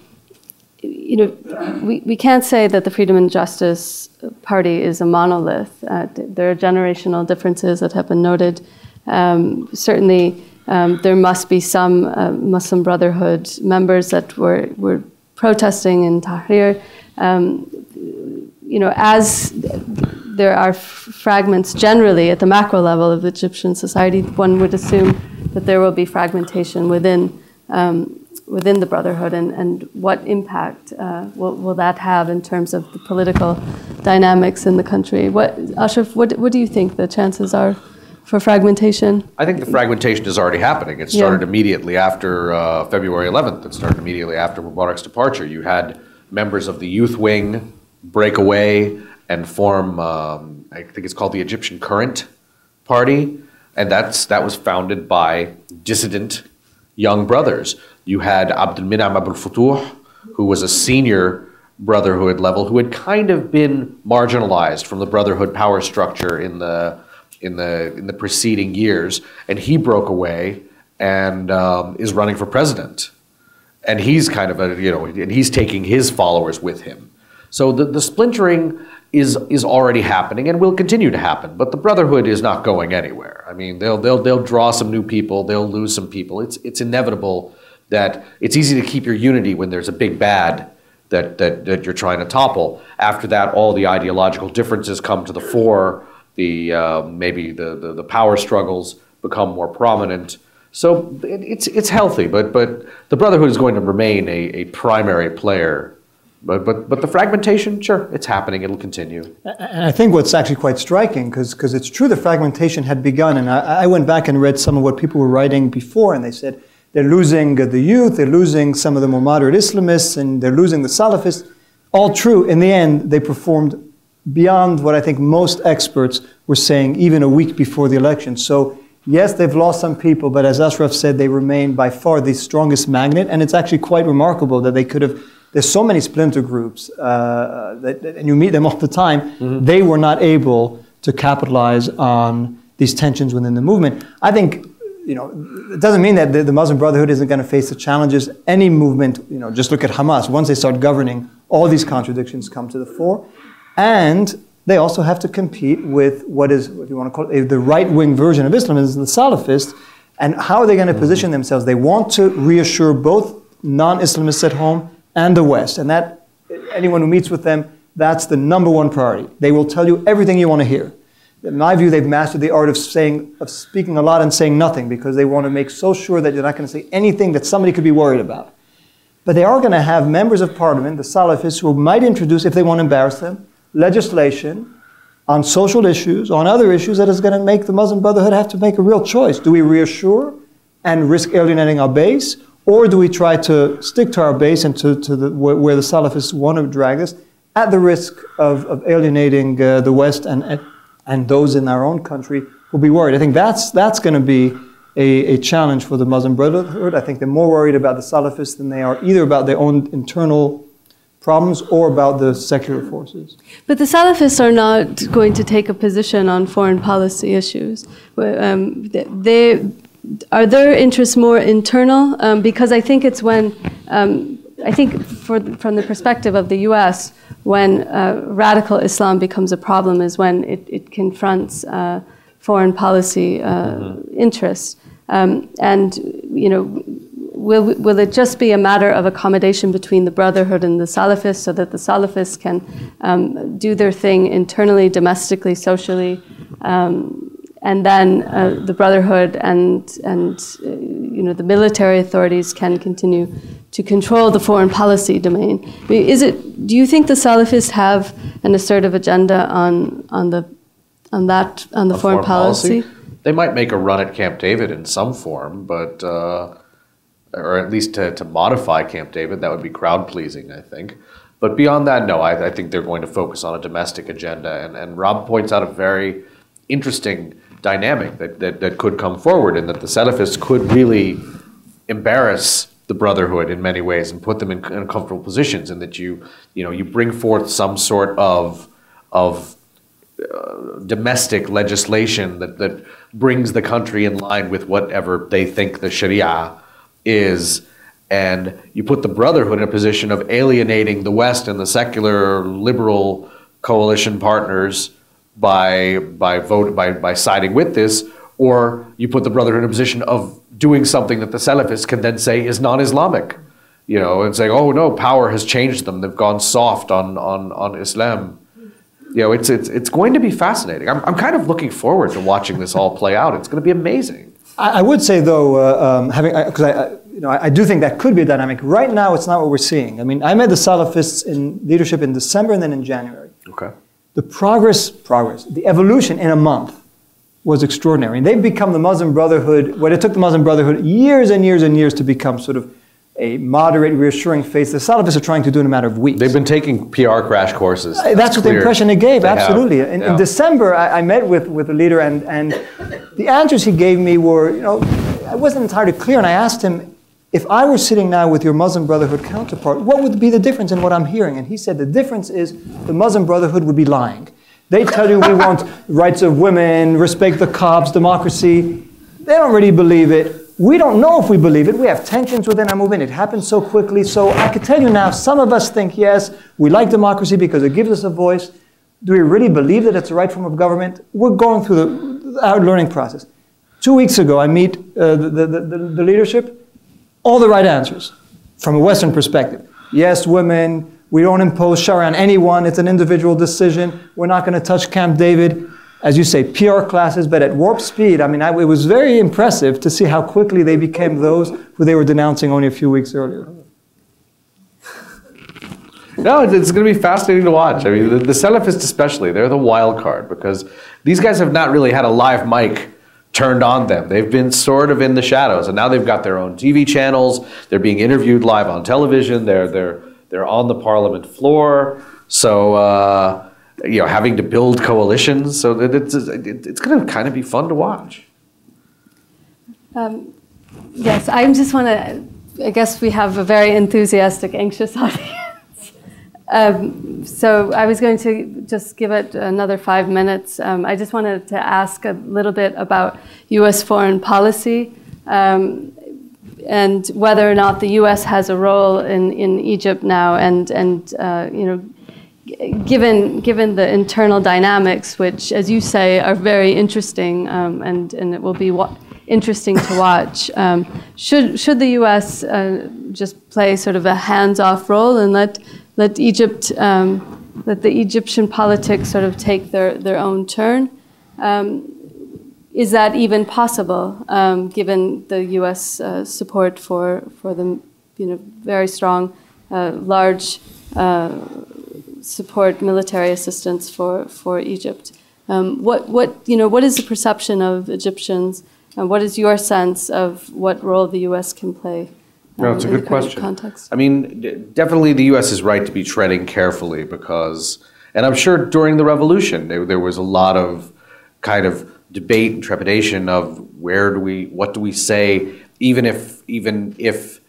you know, we, we can't say that the Freedom and Justice Party is a monolith. Uh, there are generational differences that have been noted. Um, certainly, um, there must be some uh, Muslim Brotherhood members that were, were protesting in Tahrir. Um, you know, as there are fragments generally at the macro level of Egyptian society, one would assume that there will be fragmentation within um, within the Brotherhood, and, and what impact uh, will, will that have in terms of the political dynamics in the country? What, Ashraf, what, what do you think the chances are? For fragmentation? I think the fragmentation is already happening. It started yeah. immediately after uh, February 11th. It started immediately after Mubarak's departure. You had members of the youth wing break away and form, um, I think it's called the Egyptian Current Party, and that's that was founded by dissident young brothers. You had Abdul Minam Abdul Futuh, who was a senior brotherhood level, who had kind of been marginalized from the brotherhood power structure in the in the in the preceding years, and he broke away and um, is running for president, and he's kind of a you know, and he's taking his followers with him. So the, the splintering is is already happening and will continue to happen. But the brotherhood is not going anywhere. I mean, they'll they'll they'll draw some new people, they'll lose some people. It's it's inevitable that it's easy to keep your unity when there's a big bad that, that, that you're trying to topple. After that, all the ideological differences come to the fore the uh, maybe the, the, the power struggles become more prominent. So it, it's it's healthy, but but the Brotherhood is going to remain a, a primary player. But, but, but the fragmentation, sure, it's happening. It'll continue. And I think what's actually quite striking, because it's true the fragmentation had begun, and I, I went back and read some of what people were writing before, and they said they're losing the youth, they're losing some of the more moderate Islamists, and they're losing the Salafists. All true. In the end, they performed beyond what I think most experts were saying even a week before the election. So, yes, they've lost some people, but as Ashraf said, they remain by far the strongest magnet. And it's actually quite remarkable that they could have. There's so many splinter groups, uh, that, and you meet them all the time. Mm-hmm. They were not able to capitalize on these tensions within the movement. I think you know, it doesn't mean that the, the Muslim Brotherhood isn't going to face the challenges. Any movement, you know, just look at Hamas. Once they start governing, all these contradictions come to the fore. And they also have to compete with what is, what you want to call it, the right wing version of Islamism, the Salafists. And how are they going to position mm-hmm. themselves? They want to reassure both non Islamists at home and the West. And that, anyone who meets with them, that's the number one priority. They will tell you everything you want to hear. In my view, they've mastered the art of saying, of speaking a lot and saying nothing because they want to make so sure that you're not going to say anything that somebody could be worried about. But they are going to have members of parliament, the Salafists, who might introduce, if they want to embarrass them, legislation on social issues, on other issues that is going to make the Muslim Brotherhood have to make a real choice. Do we reassure and risk alienating our base, or do we try to stick to our base and to, to the, where the Salafists want to drag us at the risk of, of alienating uh, the West and, and those in our own country will be worried? I think that's, that's going to be a, a challenge for the Muslim Brotherhood. I think they're more worried about the Salafists than they are either about their own internal problems or about the secular forces. But the Salafists are not going to take a position on foreign policy issues. Um, they, are their interests more internal? Um, because I think it's when um, I think for, from the perspective of the US, when uh, radical Islam becomes a problem is when it, it confronts uh, foreign policy uh, mm-hmm. interests. Um, and, you know, will, will it just be a matter of accommodation between the Brotherhood and the Salafists so that the Salafists can um, do their thing internally, domestically, socially? Um, and then uh, the Brotherhood and, and uh, you know, the military authorities can continue to control the foreign policy domain. I mean, is it, do you think the Salafists have an assertive agenda on, on, the, on that, on the foreign, foreign policy? policy? They might make a run at Camp David in some form, but, uh, or at least to, to modify Camp David, that would be crowd pleasing, I think. But beyond that, no, I, I think they're going to focus on a domestic agenda. And, and Rob points out a very interesting dynamic that, that, that could come forward and that the Salafists could really embarrass the brotherhood in many ways and put them in uncomfortable positions and that you you know you bring forth some sort of of uh, domestic legislation that, that brings the country in line with whatever they think the Sharia is and you put the brotherhood in a position of alienating the West and the secular liberal coalition partners by by vote by by siding with this, or you put the Brotherhood in a position of doing something that the Salafists can then say is non-Islamic, you know, and saying, "Oh no, power has changed them; they've gone soft on on on Islam." You know, it's it's it's going to be fascinating. I'm I'm kind of looking forward to watching this all play out. It's going to be amazing. I, I would say though, uh, um, having because I, I, you know I, I do think that could be a dynamic. Right now, it's not what we're seeing. I mean, I met the Salafists in leadership in December and then in January. Okay the progress, progress, the evolution in a month was extraordinary. And they've become the Muslim Brotherhood, what it took the Muslim Brotherhood years and years and years to become sort of a moderate, reassuring face. The Salafists are trying to do in a matter of weeks. They've been taking PR crash courses. Uh, that's, That's what the impression it gave, they absolutely. In, yeah. in, December, I, I, met with, with the leader, and, and the answers he gave me were, you know, I wasn't entirely clear, and I asked him, if I were sitting now with your Muslim Brotherhood counterpart, what would be the difference in what I'm hearing? And he said the difference is the Muslim Brotherhood would be lying. They tell you we want rights of women, respect the Copts, democracy. They don't really believe it. We don't know if we believe it. We have tensions within our movement. It happens so quickly. So I could tell you now, some of us think, yes, we like democracy because it gives us a voice. Do we really believe that it's the right form of government? We're going through the, our learning process. Two weeks ago, I meet uh, the, the, the, the leadership all the right answers from a Western perspective. Yes, women, we don't impose Sharia on anyone, it's an individual decision. We're not going to touch Camp David. As you say, PR classes, but at warp speed. I mean, I, it was very impressive to see how quickly they became those who they were denouncing only a few weeks earlier. No, it's going to be fascinating to watch. I mean, the, the Salafists especially, they're the wild card because these guys have not really had a live mic turned on them. They've been sort of in the shadows, and now they've got their own TV channels. They're being interviewed live on television. They're they're they're on the parliament floor. So uh, you know, having to build coalitions. So it's it's going to kind of be fun to watch. Um, yes, I just want to. I guess we have a very enthusiastic, anxious <laughs> audience. Um, so I was going to just give it another five minutes. Um, I just wanted to ask a little bit about U.S. foreign policy um, and whether or not the U.S. has a role in, in Egypt now, and and uh, you know, given given the internal dynamics, which, as you say, are very interesting, um, and and it will be interesting to watch. Um, should should the U.S. Uh, just play sort of a hands-off role and let let Egypt, um, let the Egyptian politics sort of take their, their own turn. Um, is that even possible, um, given the U.S. Uh, support for, for the you know, very strong, uh, large uh, support military assistance for, for Egypt? Um, what, what, you know, what is the perception of Egyptians, and what is your sense of what role the U.S. can play? No, it's a good question. Context. I mean, definitely the U.S. is right to be treading carefully because, and I'm sure during the revolution there, there was a lot of kind of debate and trepidation of where do we, what do we say, even if even if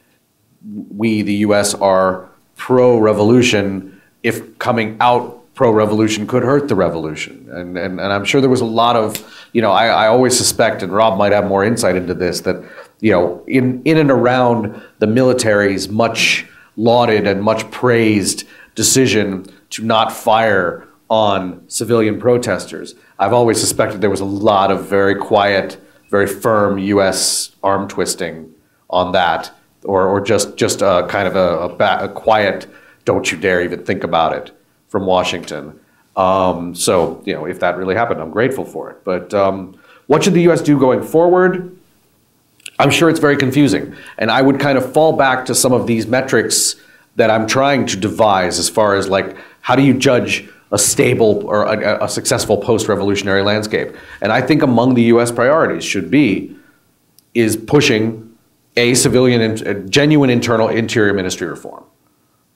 we, the U.S., are pro-revolution, if coming out pro-revolution could hurt the revolution, and and, and I'm sure there was a lot of, you know, I, I always suspect, and Rob might have more insight into this that you know, in, in and around the military's much lauded and much praised decision to not fire on civilian protesters. I've always suspected there was a lot of very quiet, very firm U.S. arm twisting on that, or, or just, just a kind of a, a, ba- a quiet, don't you dare even think about it from Washington. Um, so, you know, if that really happened, I'm grateful for it. But um, what should the U.S. do going forward? I'm sure it's very confusing. And I would kind of fall back to some of these metrics that I'm trying to devise as far as like, how do you judge a stable or a, a successful post-revolutionary landscape? And I think among the U.S. priorities should be is pushing a civilian, genuine internal interior ministry reform.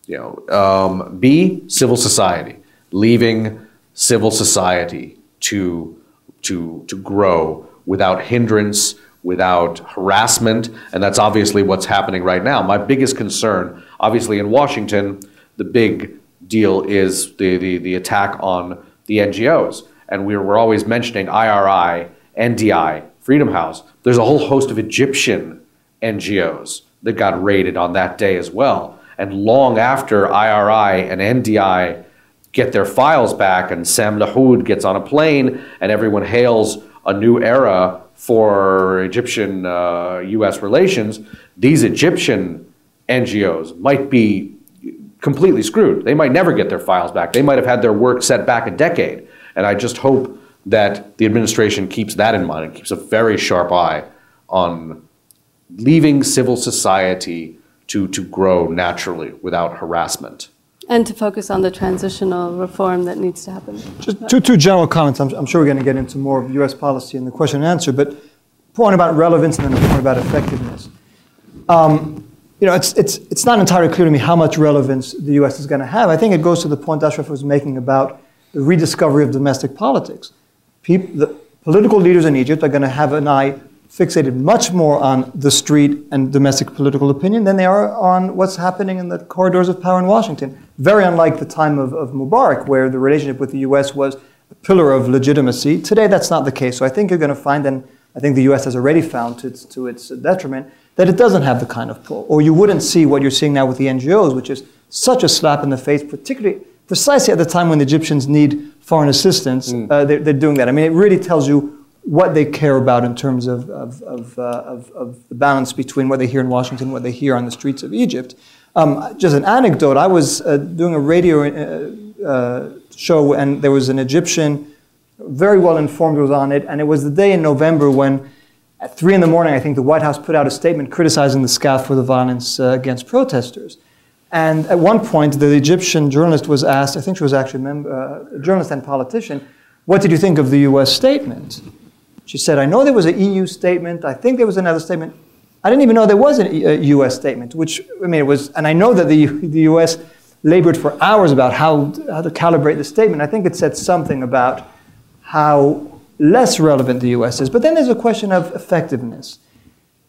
You know, um, B, civil society, leaving civil society to to to grow without hindrance, without harassment, and that's obviously what's happening right now. My biggest concern, obviously in Washington, the big deal is the, the, the attack on the NGOs. And we're, we're always mentioning IRI, NDI, Freedom House. There's a whole host of Egyptian NGOs that got raided on that day as well. And long after IRI and NDI get their files back and Sam LaHood gets on a plane and everyone hails a new era for Egyptian uh, US relations, these Egyptian NGOs might be completely screwed. They might never get their files back. They might have had their work set back a decade. And I just hope that the administration keeps that in mind and keeps a very sharp eye on leaving civil society to, to grow naturally without harassment. And to focus on the transitional reform that needs to happen. Just two, two general comments. I'm, I'm sure we're going to get into more of U.S. policy in the question and answer, but point about relevance and then a point about effectiveness. Um, you know, it's, it's, it's not entirely clear to me how much relevance the US is going to have. I think it goes to the point Ashraf was making about the rediscovery of domestic politics. People, the political leaders in Egypt are going to have an eye fixated much more on the street and domestic political opinion than they are on what's happening in the corridors of power in Washington. Very unlike the time of, of Mubarak, where the relationship with the US was a pillar of legitimacy. Today, that's not the case. So I think you're going to find, and I think the US has already found to its, to its detriment, that it doesn't have the kind of pull. Or you wouldn't see what you're seeing now with the NGOs, which is such a slap in the face, particularly precisely at the time when the Egyptians need foreign assistance. Mm. Uh, they're, they're, doing that. I mean, it really tells you what they care about in terms of, of, of, uh, of, of the balance between what they hear in Washington what they hear on the streets of Egypt. Um, just an anecdote I was uh, doing a radio uh, uh, show, and there was an Egyptian, very well informed, was on it, and it was the day in November when at 3 in the morning, I think the White House put out a statement criticizing the SCAF for the violence uh, against protesters. And at one point, the Egyptian journalist was asked, I think she was actually a, member, uh, a journalist and politician, what did you think of the US statement? She said, I know there was an EU statement. I think there was another statement. I didn't even know there was a US statement, which, I mean, it was, and I know that the, the US labored for hours about how, how to calibrate the statement. I think it said something about how less relevant the US is. But then there's a question of effectiveness.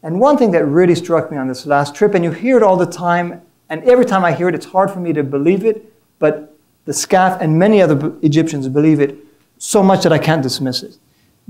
And one thing that really struck me on this last trip, and you hear it all the time, and every time I hear it, it's hard for me to believe it, but the SCAF and many other Egyptians believe it so much that I can't dismiss it.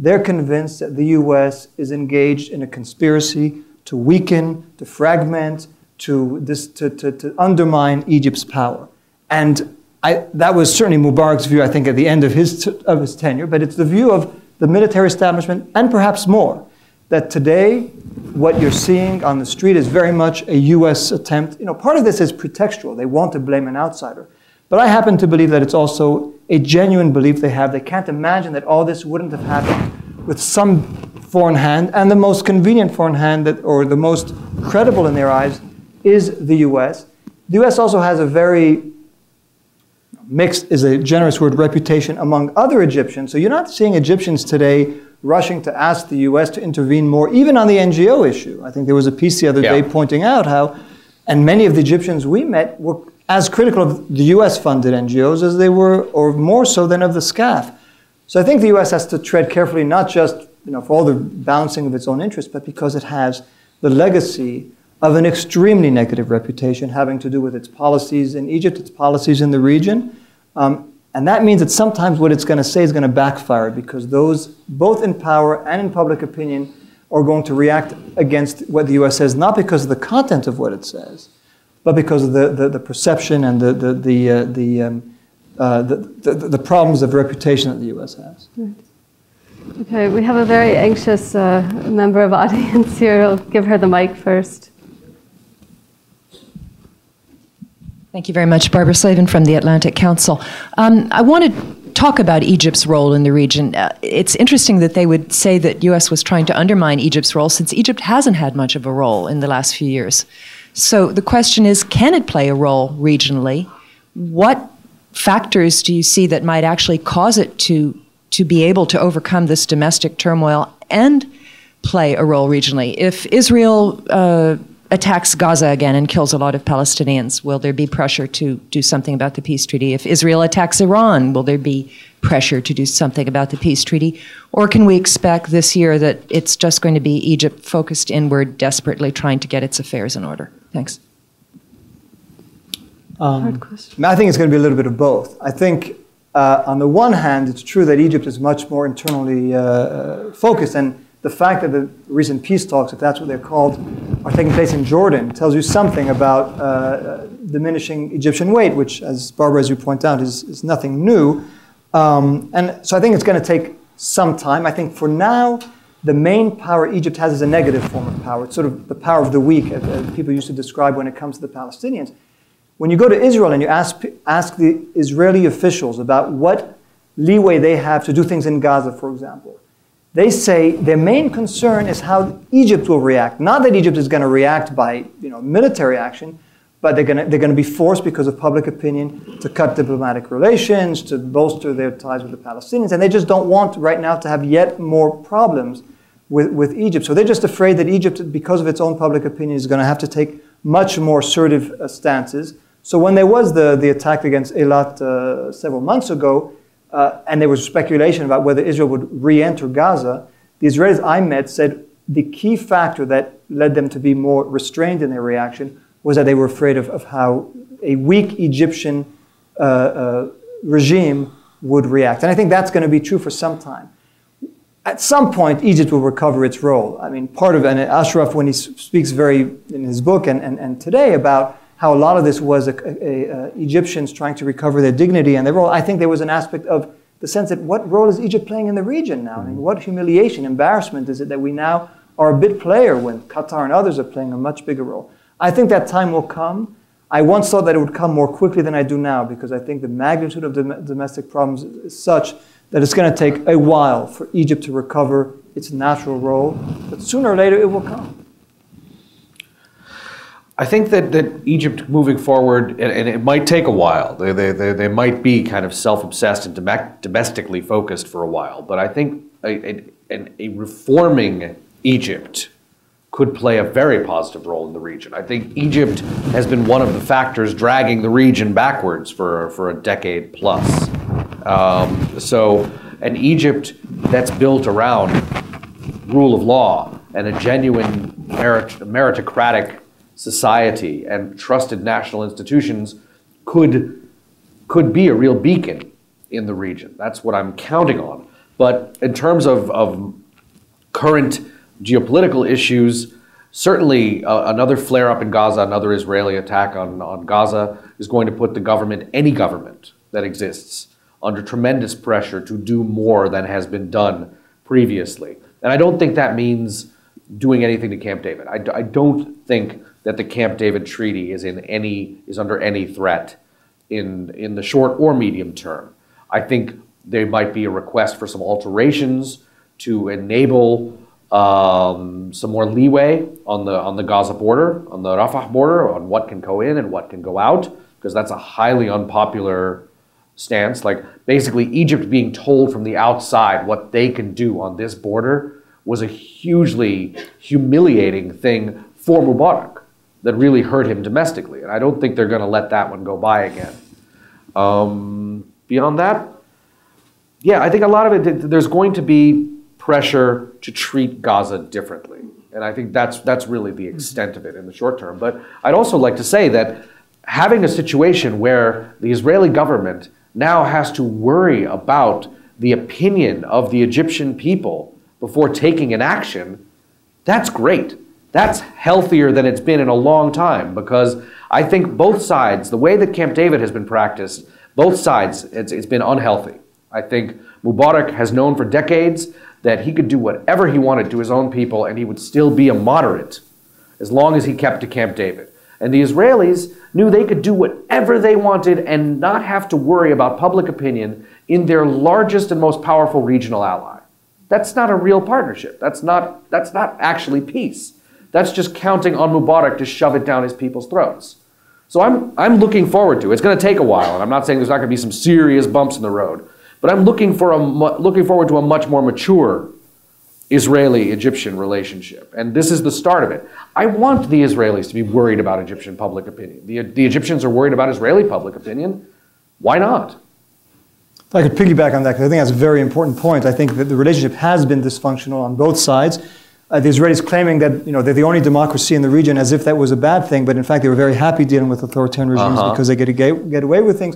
They're convinced that the US is engaged in a conspiracy to weaken, to fragment, to, this, to, to, to undermine Egypt's power. And I, that was certainly Mubarak's view, I think, at the end of his, of his tenure, but it's the view of the military establishment, and perhaps more. That today, what you're seeing on the street is very much a US attempt. You know, part of this is pretextual. They want to blame an outsider. But I happen to believe that it's also a genuine belief they have. They can't imagine that all this wouldn't have happened with some foreign hand, and the most convenient foreign hand that, or the most credible in their eyes is the US. The US also has a very mixed is a generous word, reputation among other Egyptians. So you're not seeing Egyptians today rushing to ask the US to intervene more, even on the NGO issue. I think there was a piece the other yeah. day pointing out how, and many of the Egyptians we met were as critical of the US funded NGOs as they were, or more so than of the SCAF. So I think the US has to tread carefully, not just you know, for all the balancing of its own interests, but because it has the legacy of an extremely negative reputation having to do with its policies in Egypt, its policies in the region. Um, and that means that sometimes what it's going to say is going to backfire because those, both in power and in public opinion, are going to react against what the US says, not because of the content of what it says, but because of the, the, the perception and the, the, the, uh, the, um, uh, the, the, the, problems of reputation that the US has. Right. Okay, we have a very anxious uh, member of <laughs> audience here. I'll give her the mic first. Thank you very much, Barbara Slavin from the Atlantic Council. Um, I want to talk about Egypt's role in the region. Uh, it's interesting that they would say that U.S. was trying to undermine Egypt's role since Egypt hasn't had much of a role in the last few years. So the question is, can it play a role regionally? What factors do you see that might actually cause it to to be able to overcome this domestic turmoil and play a role regionally? If Israel uh, attacks Gaza again and kills a lot of Palestinians, will there be pressure to do something about the peace treaty? If Israel attacks Iran, will there be pressure to do something about the peace treaty? Or can we expect this year that it's just going to be Egypt focused inward, desperately trying to get its affairs in order? Thanks. Um, Hard question. I think it's going to be a little bit of both. I think, uh, on the one hand, it's true that Egypt is much more internally uh, focused, and the fact that the recent peace talks, if that's what they're called, are taking place in Jordan tells you something about uh, diminishing Egyptian weight, which, as Barbara, as you point out, is, is nothing new. Um, and so I think it's going to take some time. I think for now, the main power Egypt has is a negative form of power. It's sort of the power of the weak, as, as people used to describe when it comes to the Palestinians. When you go to Israel and you ask, ask the Israeli officials about what leeway they have to do things in Gaza, for example, they say their main concern is how Egypt will react. Not that Egypt is going to react by you know, military action, but they're going to, they're going to be forced because of public opinion to cut diplomatic relations, to bolster their ties with the Palestinians. And they just don't want right now to have yet more problems with, with Egypt. So they're just afraid that Egypt, because of its own public opinion, is going to have to take much more assertive uh, stances. So when there was the, the attack against Eilat uh, several months ago, uh, and there was speculation about whether Israel would re enter Gaza, the Israelis I met said the key factor that led them to be more restrained in their reaction was that they were afraid of, of how a weak Egyptian uh, uh, regime would react. And I think that's going to be true for some time. At some point, Egypt will recover its role. I mean, part of and Ashraf, when he speaks very in his book and, and, and today about how a lot of this was a, a, a, uh, Egyptians trying to recover their dignity and their role. I think there was an aspect of the sense that what role is Egypt playing in the region now? I mean, mm-hmm. what humiliation, embarrassment is it that we now are a bit player when Qatar and others are playing a much bigger role? I think that time will come. I once thought that it would come more quickly than I do now because I think the magnitude of the domestic problems is such that it's going to take a while for Egypt to recover its natural role. But sooner or later, it will come. I think that, that Egypt moving forward, and, and it might take a while, they, they, they, they might be kind of self obsessed and domestically focused for a while, but I think a, a, a reforming Egypt could play a very positive role in the region. I think Egypt has been one of the factors dragging the region backwards for, for a decade plus. Um, so, an Egypt that's built around rule of law and a genuine merit, meritocratic society and trusted national institutions could, could be a real beacon in the region. That's what I'm counting on. But in terms of, of current geopolitical issues, certainly uh, another flare up in Gaza, another Israeli attack on, on Gaza is going to put the government, any government that exists, under tremendous pressure to do more than has been done previously. And I don't think that means doing anything to Camp David. I, I don't think that the Camp David Treaty is in any is under any threat in in the short or medium term. I think there might be a request for some alterations to enable um, some more leeway on the on the Gaza border, on the Rafah border, on what can go in and what can go out, because that's a highly unpopular stance. Like basically, Egypt being told from the outside what they can do on this border was a hugely humiliating thing for Mubarak that really hurt him domestically. And I don't think they're going to let that one go by again. Um, beyond that, yeah, I think a lot of it, there's going to be pressure to treat Gaza differently. And I think that's, that's really the extent of it in the short term. But I'd also like to say that having a situation where the Israeli government now has to worry about the opinion of the Egyptian people before taking an action That's great. That's healthier than it's been in a long time because I think both sides, the way that Camp David has been practiced, both sides, it's, it's been unhealthy. I think Mubarak has known for decades that he could do whatever he wanted to his own people and he would still be a moderate as long as he kept to Camp David. And the Israelis knew they could do whatever they wanted and not have to worry about public opinion in their largest and most powerful regional ally. That's not a real partnership. That's not, that's not actually peace. That's just counting on Mubarak to shove it down his people's throats. So I'm, I'm looking forward to it. It's going to take a while, and I'm not saying there's not going to be some serious bumps in the road, but I'm looking, for a, looking forward to a much more mature Israeli Egyptian relationship. And this is the start of it. I want the Israelis to be worried about Egyptian public opinion. The, the Egyptians are worried about Israeli public opinion. Why not? If I could piggyback on that, because I think that's a very important point. I think that the relationship has been dysfunctional on both sides. Uh, the Israelis claiming that you know they're the only democracy in the region, as if that was a bad thing, but in fact they were very happy dealing with authoritarian regimes uh-huh. because they get, get, get away with things.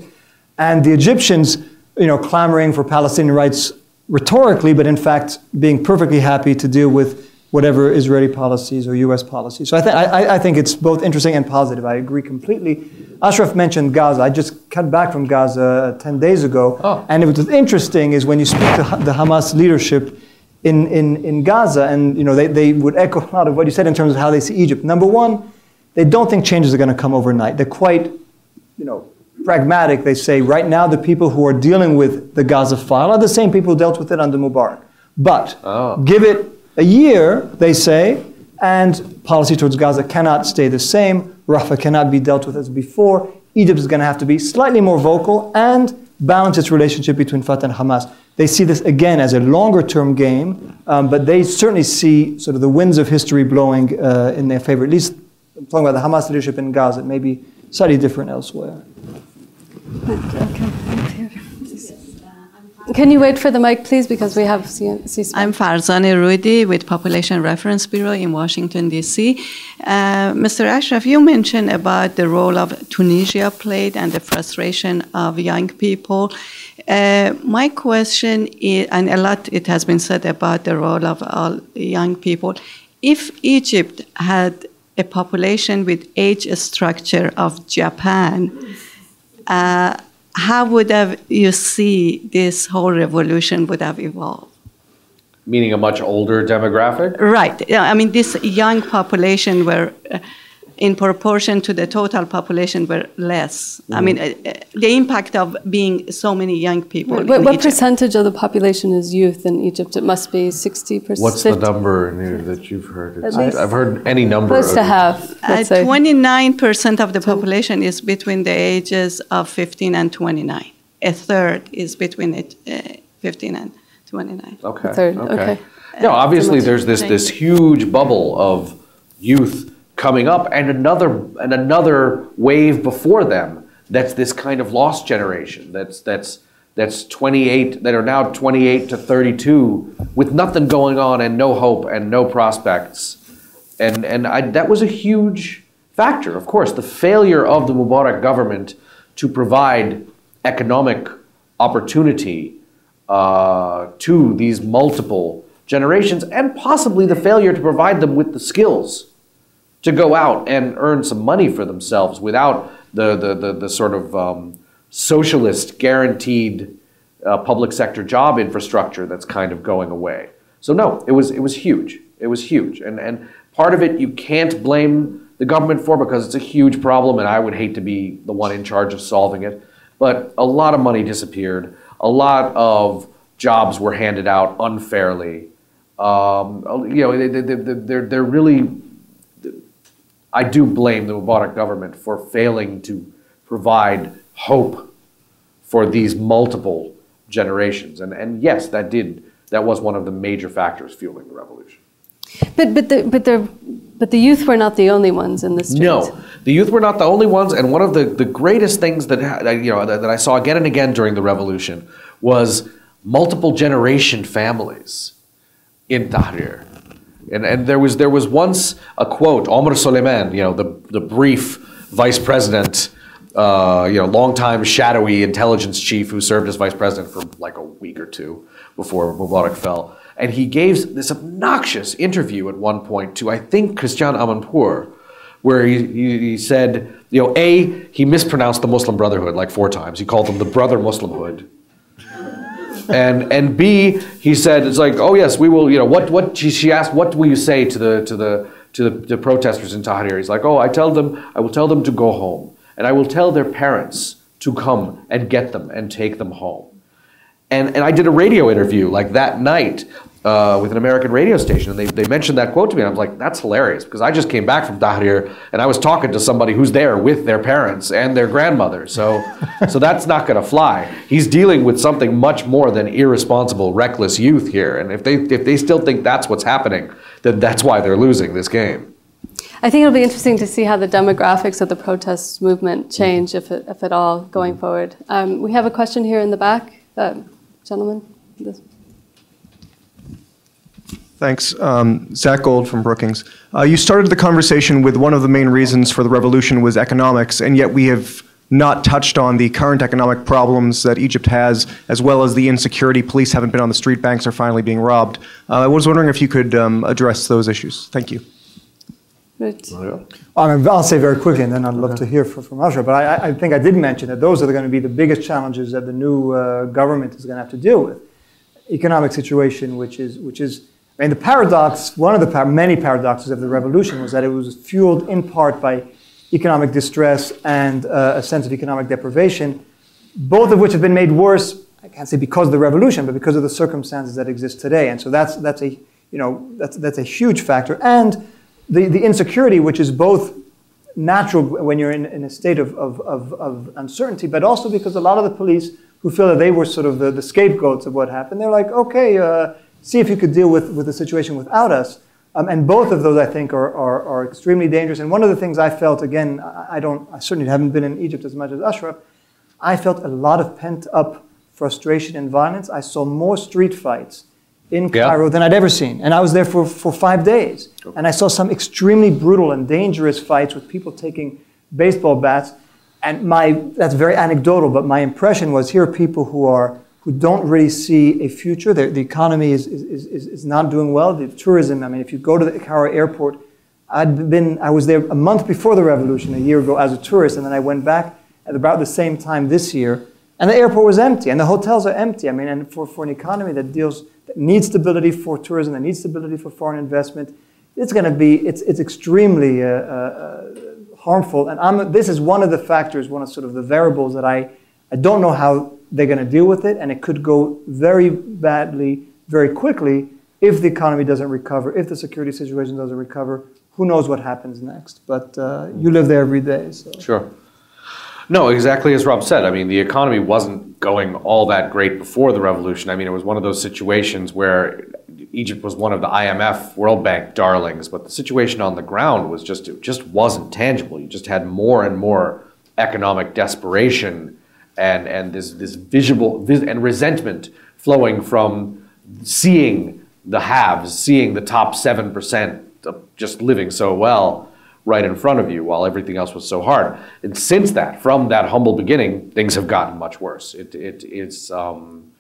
And the Egyptians, you know, clamoring for Palestinian rights rhetorically, but in fact being perfectly happy to deal with whatever Israeli policies or U.S. policies. So I, th- I, I, think it's both interesting and positive. I agree completely. Ashraf mentioned Gaza. I just got back from Gaza 10 days ago. Oh. And what's interesting is when you speak to the Hamas leadership in, in, in Gaza, and you know, they, they would echo a lot of what you said in terms of how they see Egypt. Number one, they don't think changes are going to come overnight. They're quite, you know, pragmatic. They say right now the people who are dealing with the Gaza file are the same people who dealt with it under Mubarak. But oh. give it a year, they say, and policy towards Gaza cannot stay the same. Rafah cannot be dealt with as before. Egypt is going to have to be slightly more vocal and balance its relationship between Fatah and Hamas. They see this again as a longer term game, um, but they certainly see sort of the winds of history blowing uh, in their favor. At least I'm talking about the Hamas leadership in Gaza. It may be slightly different elsewhere. Okay. Can you wait for the mic, please, because we have C-SPAN. I'm Farzaneh Roudi with Population Reference Bureau in Washington, D.C. Uh, Mr. Ashraf, you mentioned about the role of Tunisia played and the frustration of young people. Uh, my question is, and a lot it has been said about the role of all young people. If Egypt had a population with age structure of Japan, uh, how would have you see this whole revolution would have evolved? Meaning a much older demographic? Right. I mean, this young population were, uh, in proportion to the total population, were less. Mm-hmm. I mean, uh, uh, the impact of being so many young people. What, what percentage of the population is youth in Egypt? It must be 60%. What's 50? the number that you've heard? I've heard any number. Close to half. Uh, 29% of the population is between the ages of 15 and 29. A third is between it, uh, 15 and 29. Okay. A third, okay. okay. No, obviously there's this, this huge bubble of youth coming up and another, and another wave before them that's this kind of lost generation that's, that's, that's 28, that are now 28 to 32 with nothing going on and no hope and no prospects. And, and I, that was a huge factor, of course. The failure of the Mubarak government to provide economic opportunity uh, to these multiple generations, and possibly the failure to provide them with the skills to go out and earn some money for themselves without the, the, the, the sort of um, socialist guaranteed uh, public sector job infrastructure that's kind of going away. So no, it was, it was huge. It was huge. And, and part of it you can't blame the government for because it's a huge problem and I would hate to be the one in charge of solving it. But a lot of money disappeared. A lot of jobs were handed out unfairly. Um, you know, they, they, they're, they're really, I do blame the Mubarak government for failing to provide hope for these multiple generations. And, and yes, that did, that was one of the major factors fueling the revolution. But, but, the, but, the, but the youth were not the only ones in the streets. No, the youth were not the only ones. And one of the, the greatest things that, you know, that, that I saw again and again during the revolution was multiple generation families in Tahrir. And, and there, was, there was once a quote, Omar Suleiman, you know, the, the brief vice president, uh, you know, longtime shadowy intelligence chief who served as vice president for like a week or two before Mubarak fell. And he gave this obnoxious interview at one point to, I think, Christiane Amanpour, where he, he, he said, you know, A, he mispronounced the Muslim Brotherhood like four times. He called them the Brother Muslimhood. And and B, he said, it's like, oh yes, we will, you know, what what she, asked, what will you say to the to the to the, the protesters in Tahrir? He's like, oh, I tell them, I will tell them to go home, and I will tell their parents to come and get them and take them home. And, and I did a radio interview like that night uh, with an American radio station, and they, they mentioned that quote to me. And I was like, that's hilarious because I just came back from Tahrir and I was talking to somebody who's there with their parents and their grandmother. So, <laughs> so that's not going to fly. He's dealing with something much more than irresponsible, reckless youth here. And if they, if they still think that's what's happening, then that's why they're losing this game. I think it'll be interesting to see how the demographics of the protest movement change, if, it, if at all, going forward. Um, we have a question here in the back. Uh, gentleman. This. Thanks. Um, Zach Gold from Brookings. Uh, you started the conversation with one of the main reasons for the revolution was economics, and yet we have not touched on the current economic problems that Egypt has, as well as the insecurity. Police haven't been on the street, banks are finally being robbed. Uh, I was wondering if you could um, address those issues. Thank you. I mean, I'll say very quickly, and then I'd love to hear from, from Ashraf. But I, I, think I did mention that those are going to be the biggest challenges that the new uh, government is going to have to deal with. Economic situation, which is, which is, I mean, the paradox, one of the par many paradoxes of the revolution was that it was fueled in part by economic distress and uh, a sense of economic deprivation, both of which have been made worse. I can't say because of the revolution, but because of the circumstances that exist today. And so that's that's a you know that's that's a huge factor. And the, the insecurity, which is both natural when you're in, in a state of, of, of, of, uncertainty, but also because a lot of the police who feel that they were sort of the, the scapegoats of what happened, they're like, okay, uh, see if you could deal with, with the situation without us. Um, and both of those, I think, are, are, are, extremely dangerous. And one of the things I felt, again, I, don't, I certainly haven't been in Egypt as much as Ashraf, I felt a lot of pent up frustration and violence. I saw more street fights in Cairo than I'd ever seen. And I was there for, for five days. Okay. And I saw some extremely brutal and dangerous fights with people taking baseball bats. And my, that's very anecdotal, but my impression was here are people who are, who don't really see a future. The, the economy is, is, is, is not doing well. The tourism, I mean, if you go to the Cairo airport, I'd been, I was there a month before the revolution, a year ago, as a tourist, and then I went back at about the same time this year, and the airport was empty, and the hotels are empty. I mean, and for, for an economy that deals that needs stability for tourism, that needs stability for foreign investment, it's going to be, it's, it's extremely uh, uh, harmful. And I'm, this is one of the factors, one of sort of the variables that I, I don't know how they're going to deal with it. And it could go very badly, very quickly if the economy doesn't recover, if the security situation doesn't recover. Who knows what happens next? But uh, you live there every day. So. Sure. No, exactly as Rob said. I mean, the economy wasn't going all that great before the revolution. I mean, it was one of those situations where Egypt was one of the IMF, World Bank darlings, but the situation on the ground was just it just wasn't tangible. You just had more and more economic desperation and and this this visible and resentment flowing from seeing the haves, seeing the top seven percent just living so well right in front of you while everything else was so hard. And since that, from that humble beginning, things have gotten much worse. It, it, it's, um,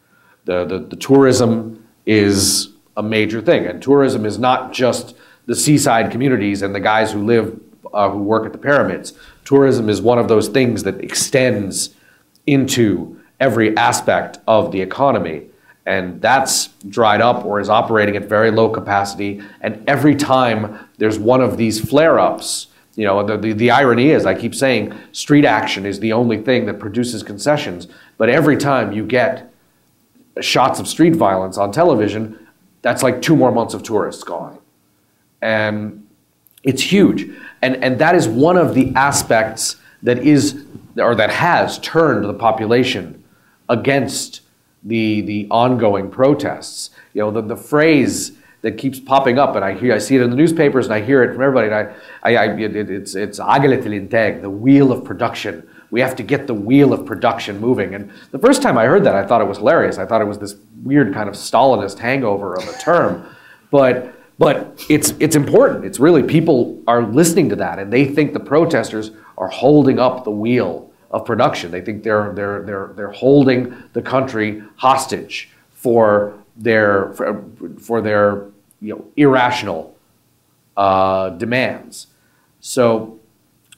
the, the, the tourism is a major thing. And tourism is not just the seaside communities and the guys who live, uh, who work at the pyramids. Tourism is one of those things that extends into every aspect of the economy and that's dried up or is operating at very low capacity. And every time there's one of these flare ups, you know, the, the, the, irony is, I keep saying street action is the only thing that produces concessions, but every time you get shots of street violence on television, that's like two more months of tourists gone. And it's huge. And, and that is one of the aspects that is, or that has turned the population against the the ongoing protests. You know, the, the phrase that keeps popping up, and I hear I see it in the newspapers, and I hear it from everybody. And I, I, I it, it's it's integ, the wheel of production. We have to get the wheel of production moving. And the first time I heard that, I thought it was hilarious. I thought it was this weird kind of Stalinist hangover of a term, but but it's it's important. It's really people are listening to that, and they think the protesters are holding up the wheel of production. They think they're, they're, they're, they're holding the country hostage for their for, for their you know irrational uh, demands. So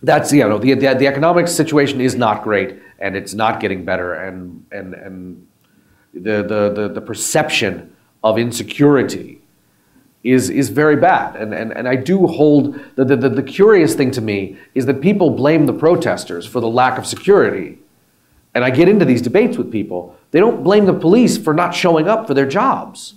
that's you know the, the the economic situation is not great and it's not getting better and and and the the the, the perception of insecurity is is very bad and and, and I do hold the, the the curious thing to me is that people blame the protesters for the lack of security and I get into these debates with people they don't blame the police for not showing up for their jobs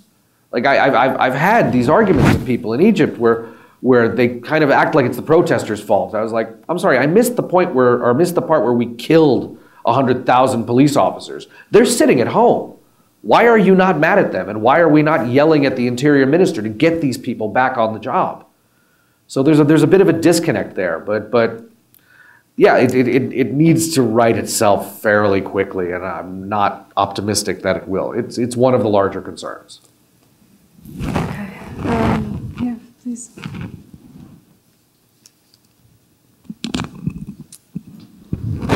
like I, I've, I've had these arguments with people in Egypt where where they kind of act like it's the protesters' fault. I was like, I'm sorry, I missed the point where, or missed the part where we killed 100,000 police officers. They're sitting at home. Why are you not mad at them? And why are we not yelling at the interior minister to get these people back on the job? So there's a, there's a bit of a disconnect there, but, but yeah, it, it, it needs to right itself fairly quickly, and I'm not optimistic that it will. It's, it's one of the larger concerns. Okay. Um, here, please.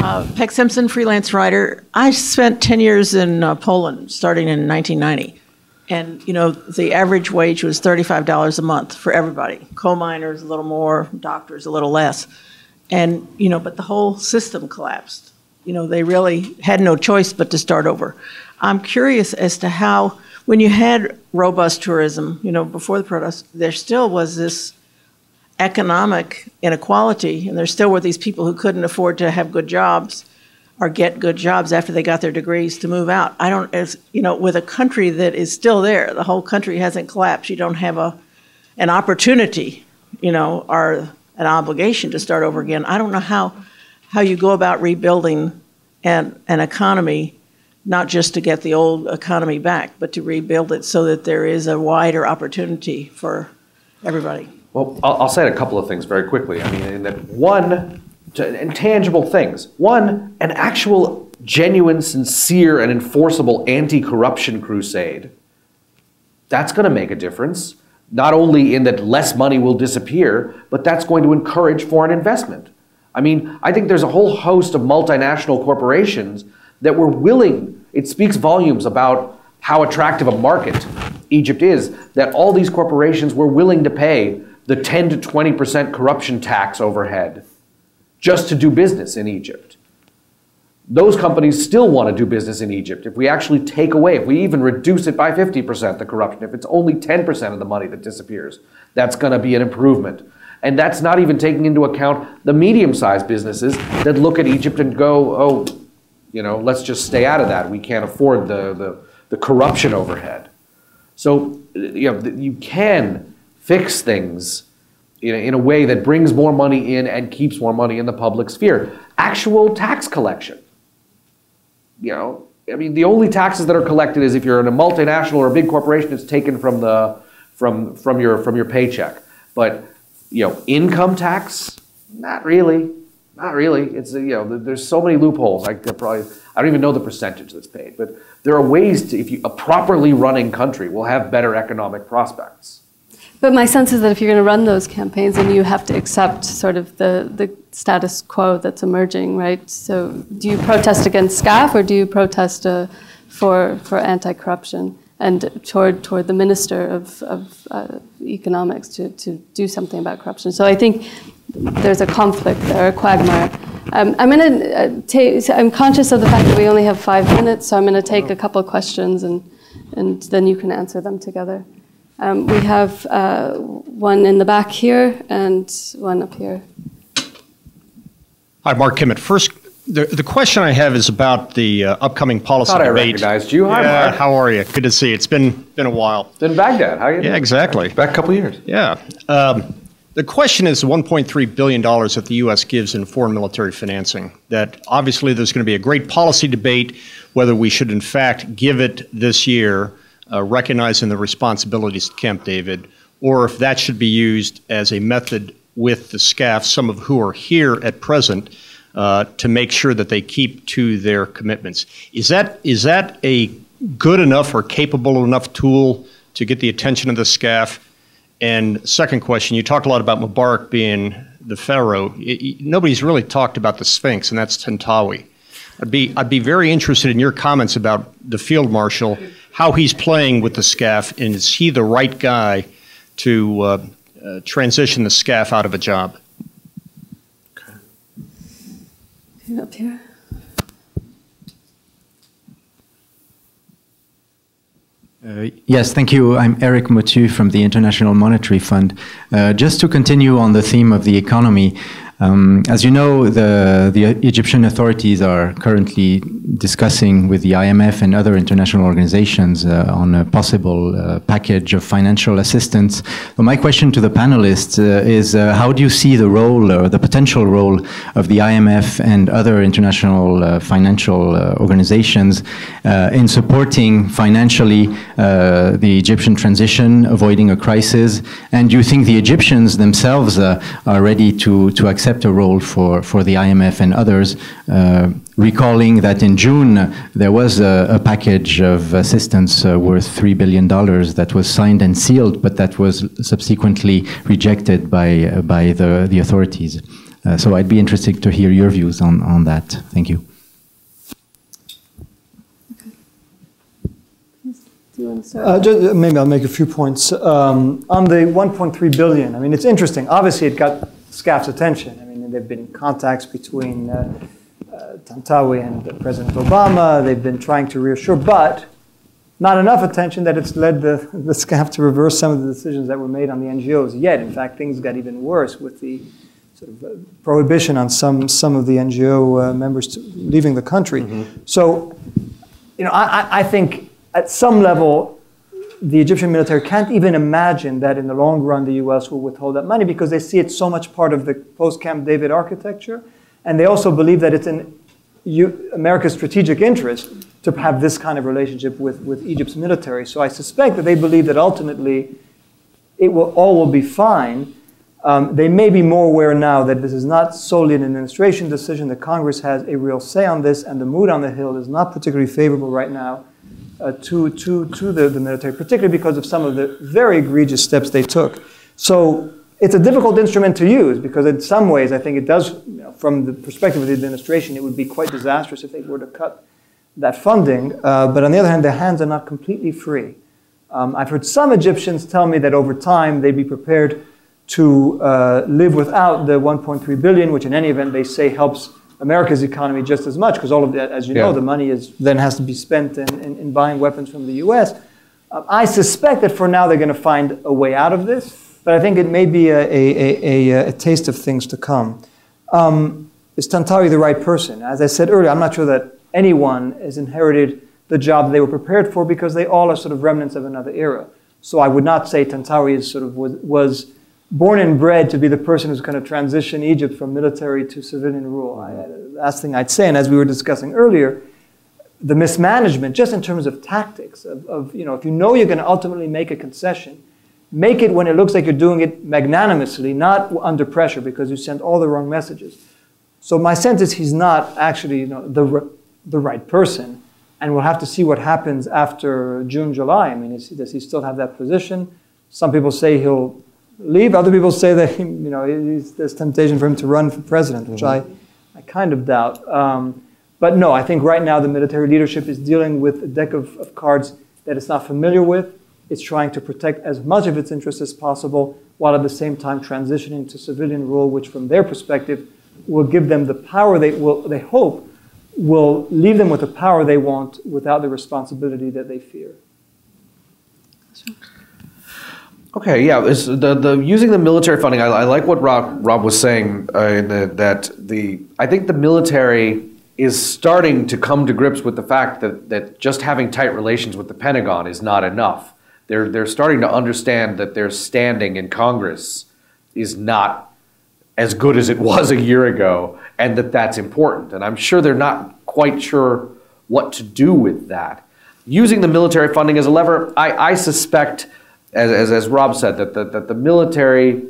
Uh, Peck Simpson, freelance writer. I spent 10 years in uh, Poland, starting in 1990. And, you know, the average wage was $35 a month for everybody. Coal miners, a little more, doctors, a little less. And, you know, but the whole system collapsed. You know, they really had no choice but to start over. I'm curious as to how, when you had robust tourism, you know, before the protests, there still was this economic inequality, and there still were these people who couldn't afford to have good jobs or get good jobs after they got their degrees to move out. I don't, as you know, with a country that is still there, the whole country hasn't collapsed. You don't have a an opportunity, you know, or an obligation to start over again. I don't know how how you go about rebuilding an an economy, not just to get the old economy back, but to rebuild it so that there is a wider opportunity for everybody. Well, I'll, I'll say a couple of things very quickly. I mean, in that one, intangible things. One, an actual, genuine, sincere, and enforceable anti-corruption crusade. That's going to make a difference. Not only in that less money will disappear, but that's going to encourage foreign investment. I mean, I think there's a whole host of multinational corporations that were willing. It speaks volumes about how attractive a market Egypt is that all these corporations were willing to pay the 10 to 20% corruption tax overhead just to do business in Egypt. Those companies still want to do business in Egypt. If we actually take away, if we even reduce it by 50%, the corruption, if it's only 10% of the money that disappears, that's going to be an improvement. And that's not even taking into account the medium sized businesses that look at Egypt and go, oh, you know, let's just stay out of that. We can't afford the, the, the corruption overhead. So, you know, you can fix things in a, in a way that brings more money in and keeps more money in the public sphere. Actual tax collection. You know, I mean, the only taxes that are collected is if you're in a multinational or a big corporation, it's taken from the from from your from your paycheck. But you know, income tax, not really, not really. It's you know, there's so many loopholes. I probably I don't even know the percentage that's paid, but there are ways to if you a properly running country will have better economic prospects. But my sense is that if you're going to run those campaigns, then you have to accept sort of the, the status quo that's emerging, right? So do you protest against SCAF or do you protest uh, for, for anti-corruption and toward, toward the Minister of, of uh, Economics to, to do something about corruption? So I think there's a conflict there, a quagmire. Um, I'm going to uh, take, I'm conscious of the fact that we only have five minutes, so I'm going to take a couple of questions and, and then you can answer them together. Um, we have uh, one in the back here and one up here. Hi, Mark Kimmitt. First, the, the question I have is about the uh, upcoming policy Thought debate. I recognized you. Hi, yeah, Mark. how are you? Good to see you. It's been been a while. In Baghdad. How are you doing? Yeah, exactly. Back a couple years. Yeah. Um, the question is $1.3 billion that the U.S. gives in foreign military financing. That obviously there's going to be a great policy debate whether we should, in fact, give it this year uh, recognizing the responsibilities at Camp David, or if that should be used as a method with the SCAF, some of who are here at present, uh, to make sure that they keep to their commitments. Is that is that a good enough or capable enough tool to get the attention of the SCAF? And second question, you talked a lot about Mubarak being the pharaoh. It, it, nobody's really talked about the Sphinx, and that's Tantawi. I'd be I'd be very interested in your comments about the field marshal how he's playing with the SCAF, and is he the right guy to uh, uh, transition the SCAF out of a job? Up here. Uh, yes, thank you. I'm Eric Mottu from the International Monetary Fund. Uh, just to continue on the theme of the economy, um, as you know, the, the Egyptian authorities are currently discussing with the IMF and other international organizations uh, on a possible uh, package of financial assistance. My question to the panelists uh, is uh, how do you see the role or the potential role of the IMF and other international uh, financial uh, organizations in supporting financially the Egyptian transition, avoiding a crisis? And do you think the Egyptians themselves are ready to, to accept a role for, for the IMF and others? recalling that in June there was a, a package of assistance uh, worth $3 billion that was signed and sealed, but that was subsequently rejected by, uh, by the, the authorities. Uh, so I'd be interested to hear your views on, on that. Thank you. Uh, just, uh, maybe I'll make a few points. Um, on the 1.3 billion, I mean, it's interesting. Obviously, it got SCAF's attention. There have been contacts between uh, uh, Tantawi and President Obama. They've been trying to reassure, but not enough attention that it's led the, <laughs> the SCAF to reverse some of the decisions that were made on the NGOs. Yet, in fact, things got even worse with the sort of uh, prohibition on some, some of the NGO uh, members to, leaving the country. Mm-hmm. So, you know, I, I think at some level, the Egyptian military can't even imagine that in the long run the US will withhold that money because they see it so much part of the post Camp David architecture and they also believe that it's in America's strategic interest to have this kind of relationship with, with Egypt's military. So I suspect that they believe that ultimately it will all will be fine. Um, they may be more aware now that this is not solely an administration decision, that Congress has a real say on this, and the mood on the Hill is not particularly favorable right now uh, to, to, to the, the military, particularly because of some of the very egregious steps they took. So it's a difficult instrument to use because in some ways I think it does, you know, from the perspective of the administration, it would be quite disastrous if they were to cut that funding. Uh, but on the other hand, their hands are not completely free. Um, I've heard some Egyptians tell me that over time they'd be prepared to uh, live without the 1.3 billion, which in any event they say helps America's economy just as much because all of that, as you yeah. know, the money is then has to be spent in, in, in buying weapons from the U.S. Uh, I suspect that for now they're going to find a way out of this. But I think it may be a, a, a, a taste of things to come. Um, is Tantawi the right person? As I said earlier, I'm not sure that anyone has inherited the job they were prepared for because they all are sort of remnants of another era. So I would not say Tantawi is sort of was, was born and bred to be the person who's going to transition Egypt from military to civilian rule. I, uh, last thing I'd say, and as we were discussing earlier, the mismanagement, just in terms of tactics, of, of you know, if you know you're going to ultimately make a concession, Make it when it looks like you're doing it magnanimously, not under pressure because you sent all the wrong messages. So my sense is he's not actually you know, the, the right person. And we'll have to see what happens after June, July. I mean, is, does he still have that position? Some people say he'll leave. Other people say that <laughs> you know, there's temptation for him to run for president, which mm-hmm. I, I kind of doubt. Um, but no, I think right now the military leadership is dealing with a deck of, of cards that it's not familiar with. It's trying to protect as much of its interests as possible while at the same time transitioning to civilian rule, which from their perspective will give them the power they will they hope will leave them with the power they want without the responsibility that they fear. Okay, yeah, the, the using the military funding. I, I like what Rob, Rob was saying uh, the, that the I think the military is starting to come to grips with the fact that that just having tight relations with the Pentagon is not enough they're, they're starting to understand that their standing in Congress is not as good as it was a year ago and that that's important. And I'm sure they're not quite sure what to do with that. Using the military funding as a lever, I, I suspect, as, as, as Rob said, that the, that the military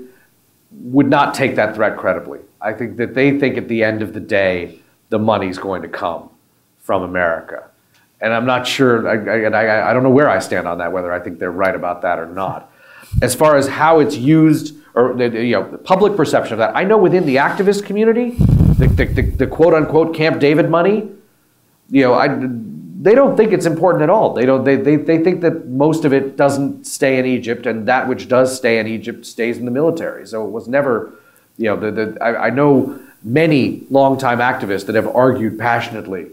would not take that threat credibly. I think that they think at the end of the day, the money's going to come from America and I'm not sure. I, I, I, don't know where I stand on that. Whether I think they're right about that or not. As far as how it's used or the, you know the public perception of that, I know within the activist community, the, the, the, the quote unquote Camp David money, you know, I, they don't think it's important at all. They don't. They, they, they think that most of it doesn't stay in Egypt, and that which does stay in Egypt stays in the military. So it was never, you know, the, the I, I know many longtime activists that have argued passionately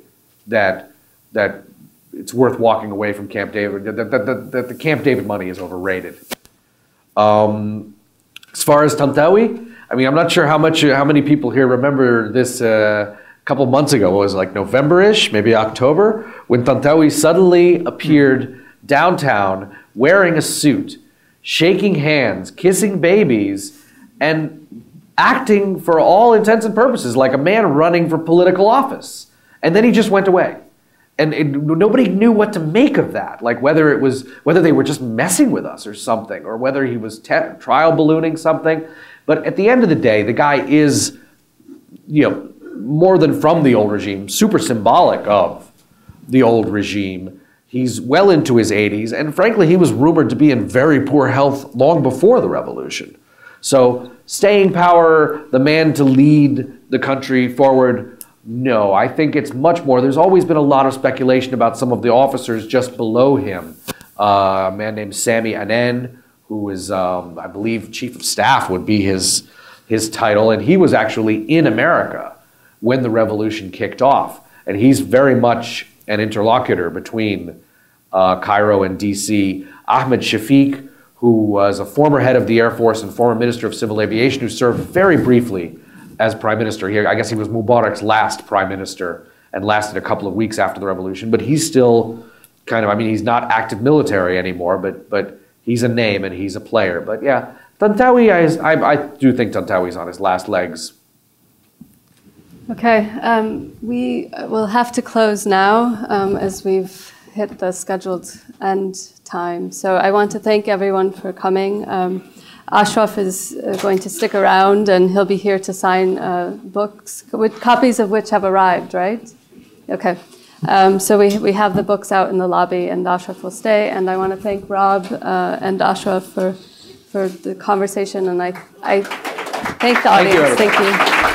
that that it's worth walking away from Camp David. That, that, that, that the Camp David money is overrated. Um, as far as Tantawi, I mean, I'm not sure how much how many people here remember this. Uh, a couple months ago, it was like November-ish, maybe October, when Tantawi suddenly appeared downtown wearing a suit, shaking hands, kissing babies, and acting for all intents and purposes like a man running for political office. And then he just went away. And it, nobody knew what to make of that, like whether it was whether they were just messing with us or something, or whether he was trial ballooning something. But at the end of the day, the guy is, you know, more than from the old regime, super symbolic of the old regime. He's well into his 80s, and frankly, he was rumored to be in very poor health long before the revolution. So, staying power, the man to lead the country forward, no. I think it's much more. There's always been a lot of speculation about some of the officers just below him. Uh, a man named Sami Anan, who is, um, I believe, chief of staff would be his, his title, and he was actually in America when the revolution kicked off. And he's very much an interlocutor between uh, Cairo and DC. Ahmed Shafiq, who was a former head of the Air Force and former Minister of Civil Aviation, who served very briefly as Prime Minister. He, I guess he was Mubarak's last Prime Minister and lasted a couple of weeks after the revolution. But he's still kind of, I mean, he's not active military anymore, but, but he's a name and he's a player. But yeah, Tantawi, I, I, I do think Tantawi's on his last legs Okay, um, we will have to close now um, as we've hit the scheduled end time. So I want to thank everyone for coming. Um, Ashraf is uh, going to stick around and he'll be here to sign uh, books, with copies of which have arrived, right? Okay. Um, so we, we have the books out in the lobby and Ashraf will stay. And I want to thank Rob uh, and Ashraf for, for the conversation. And I, I thank the audience. Thank you. Thank you.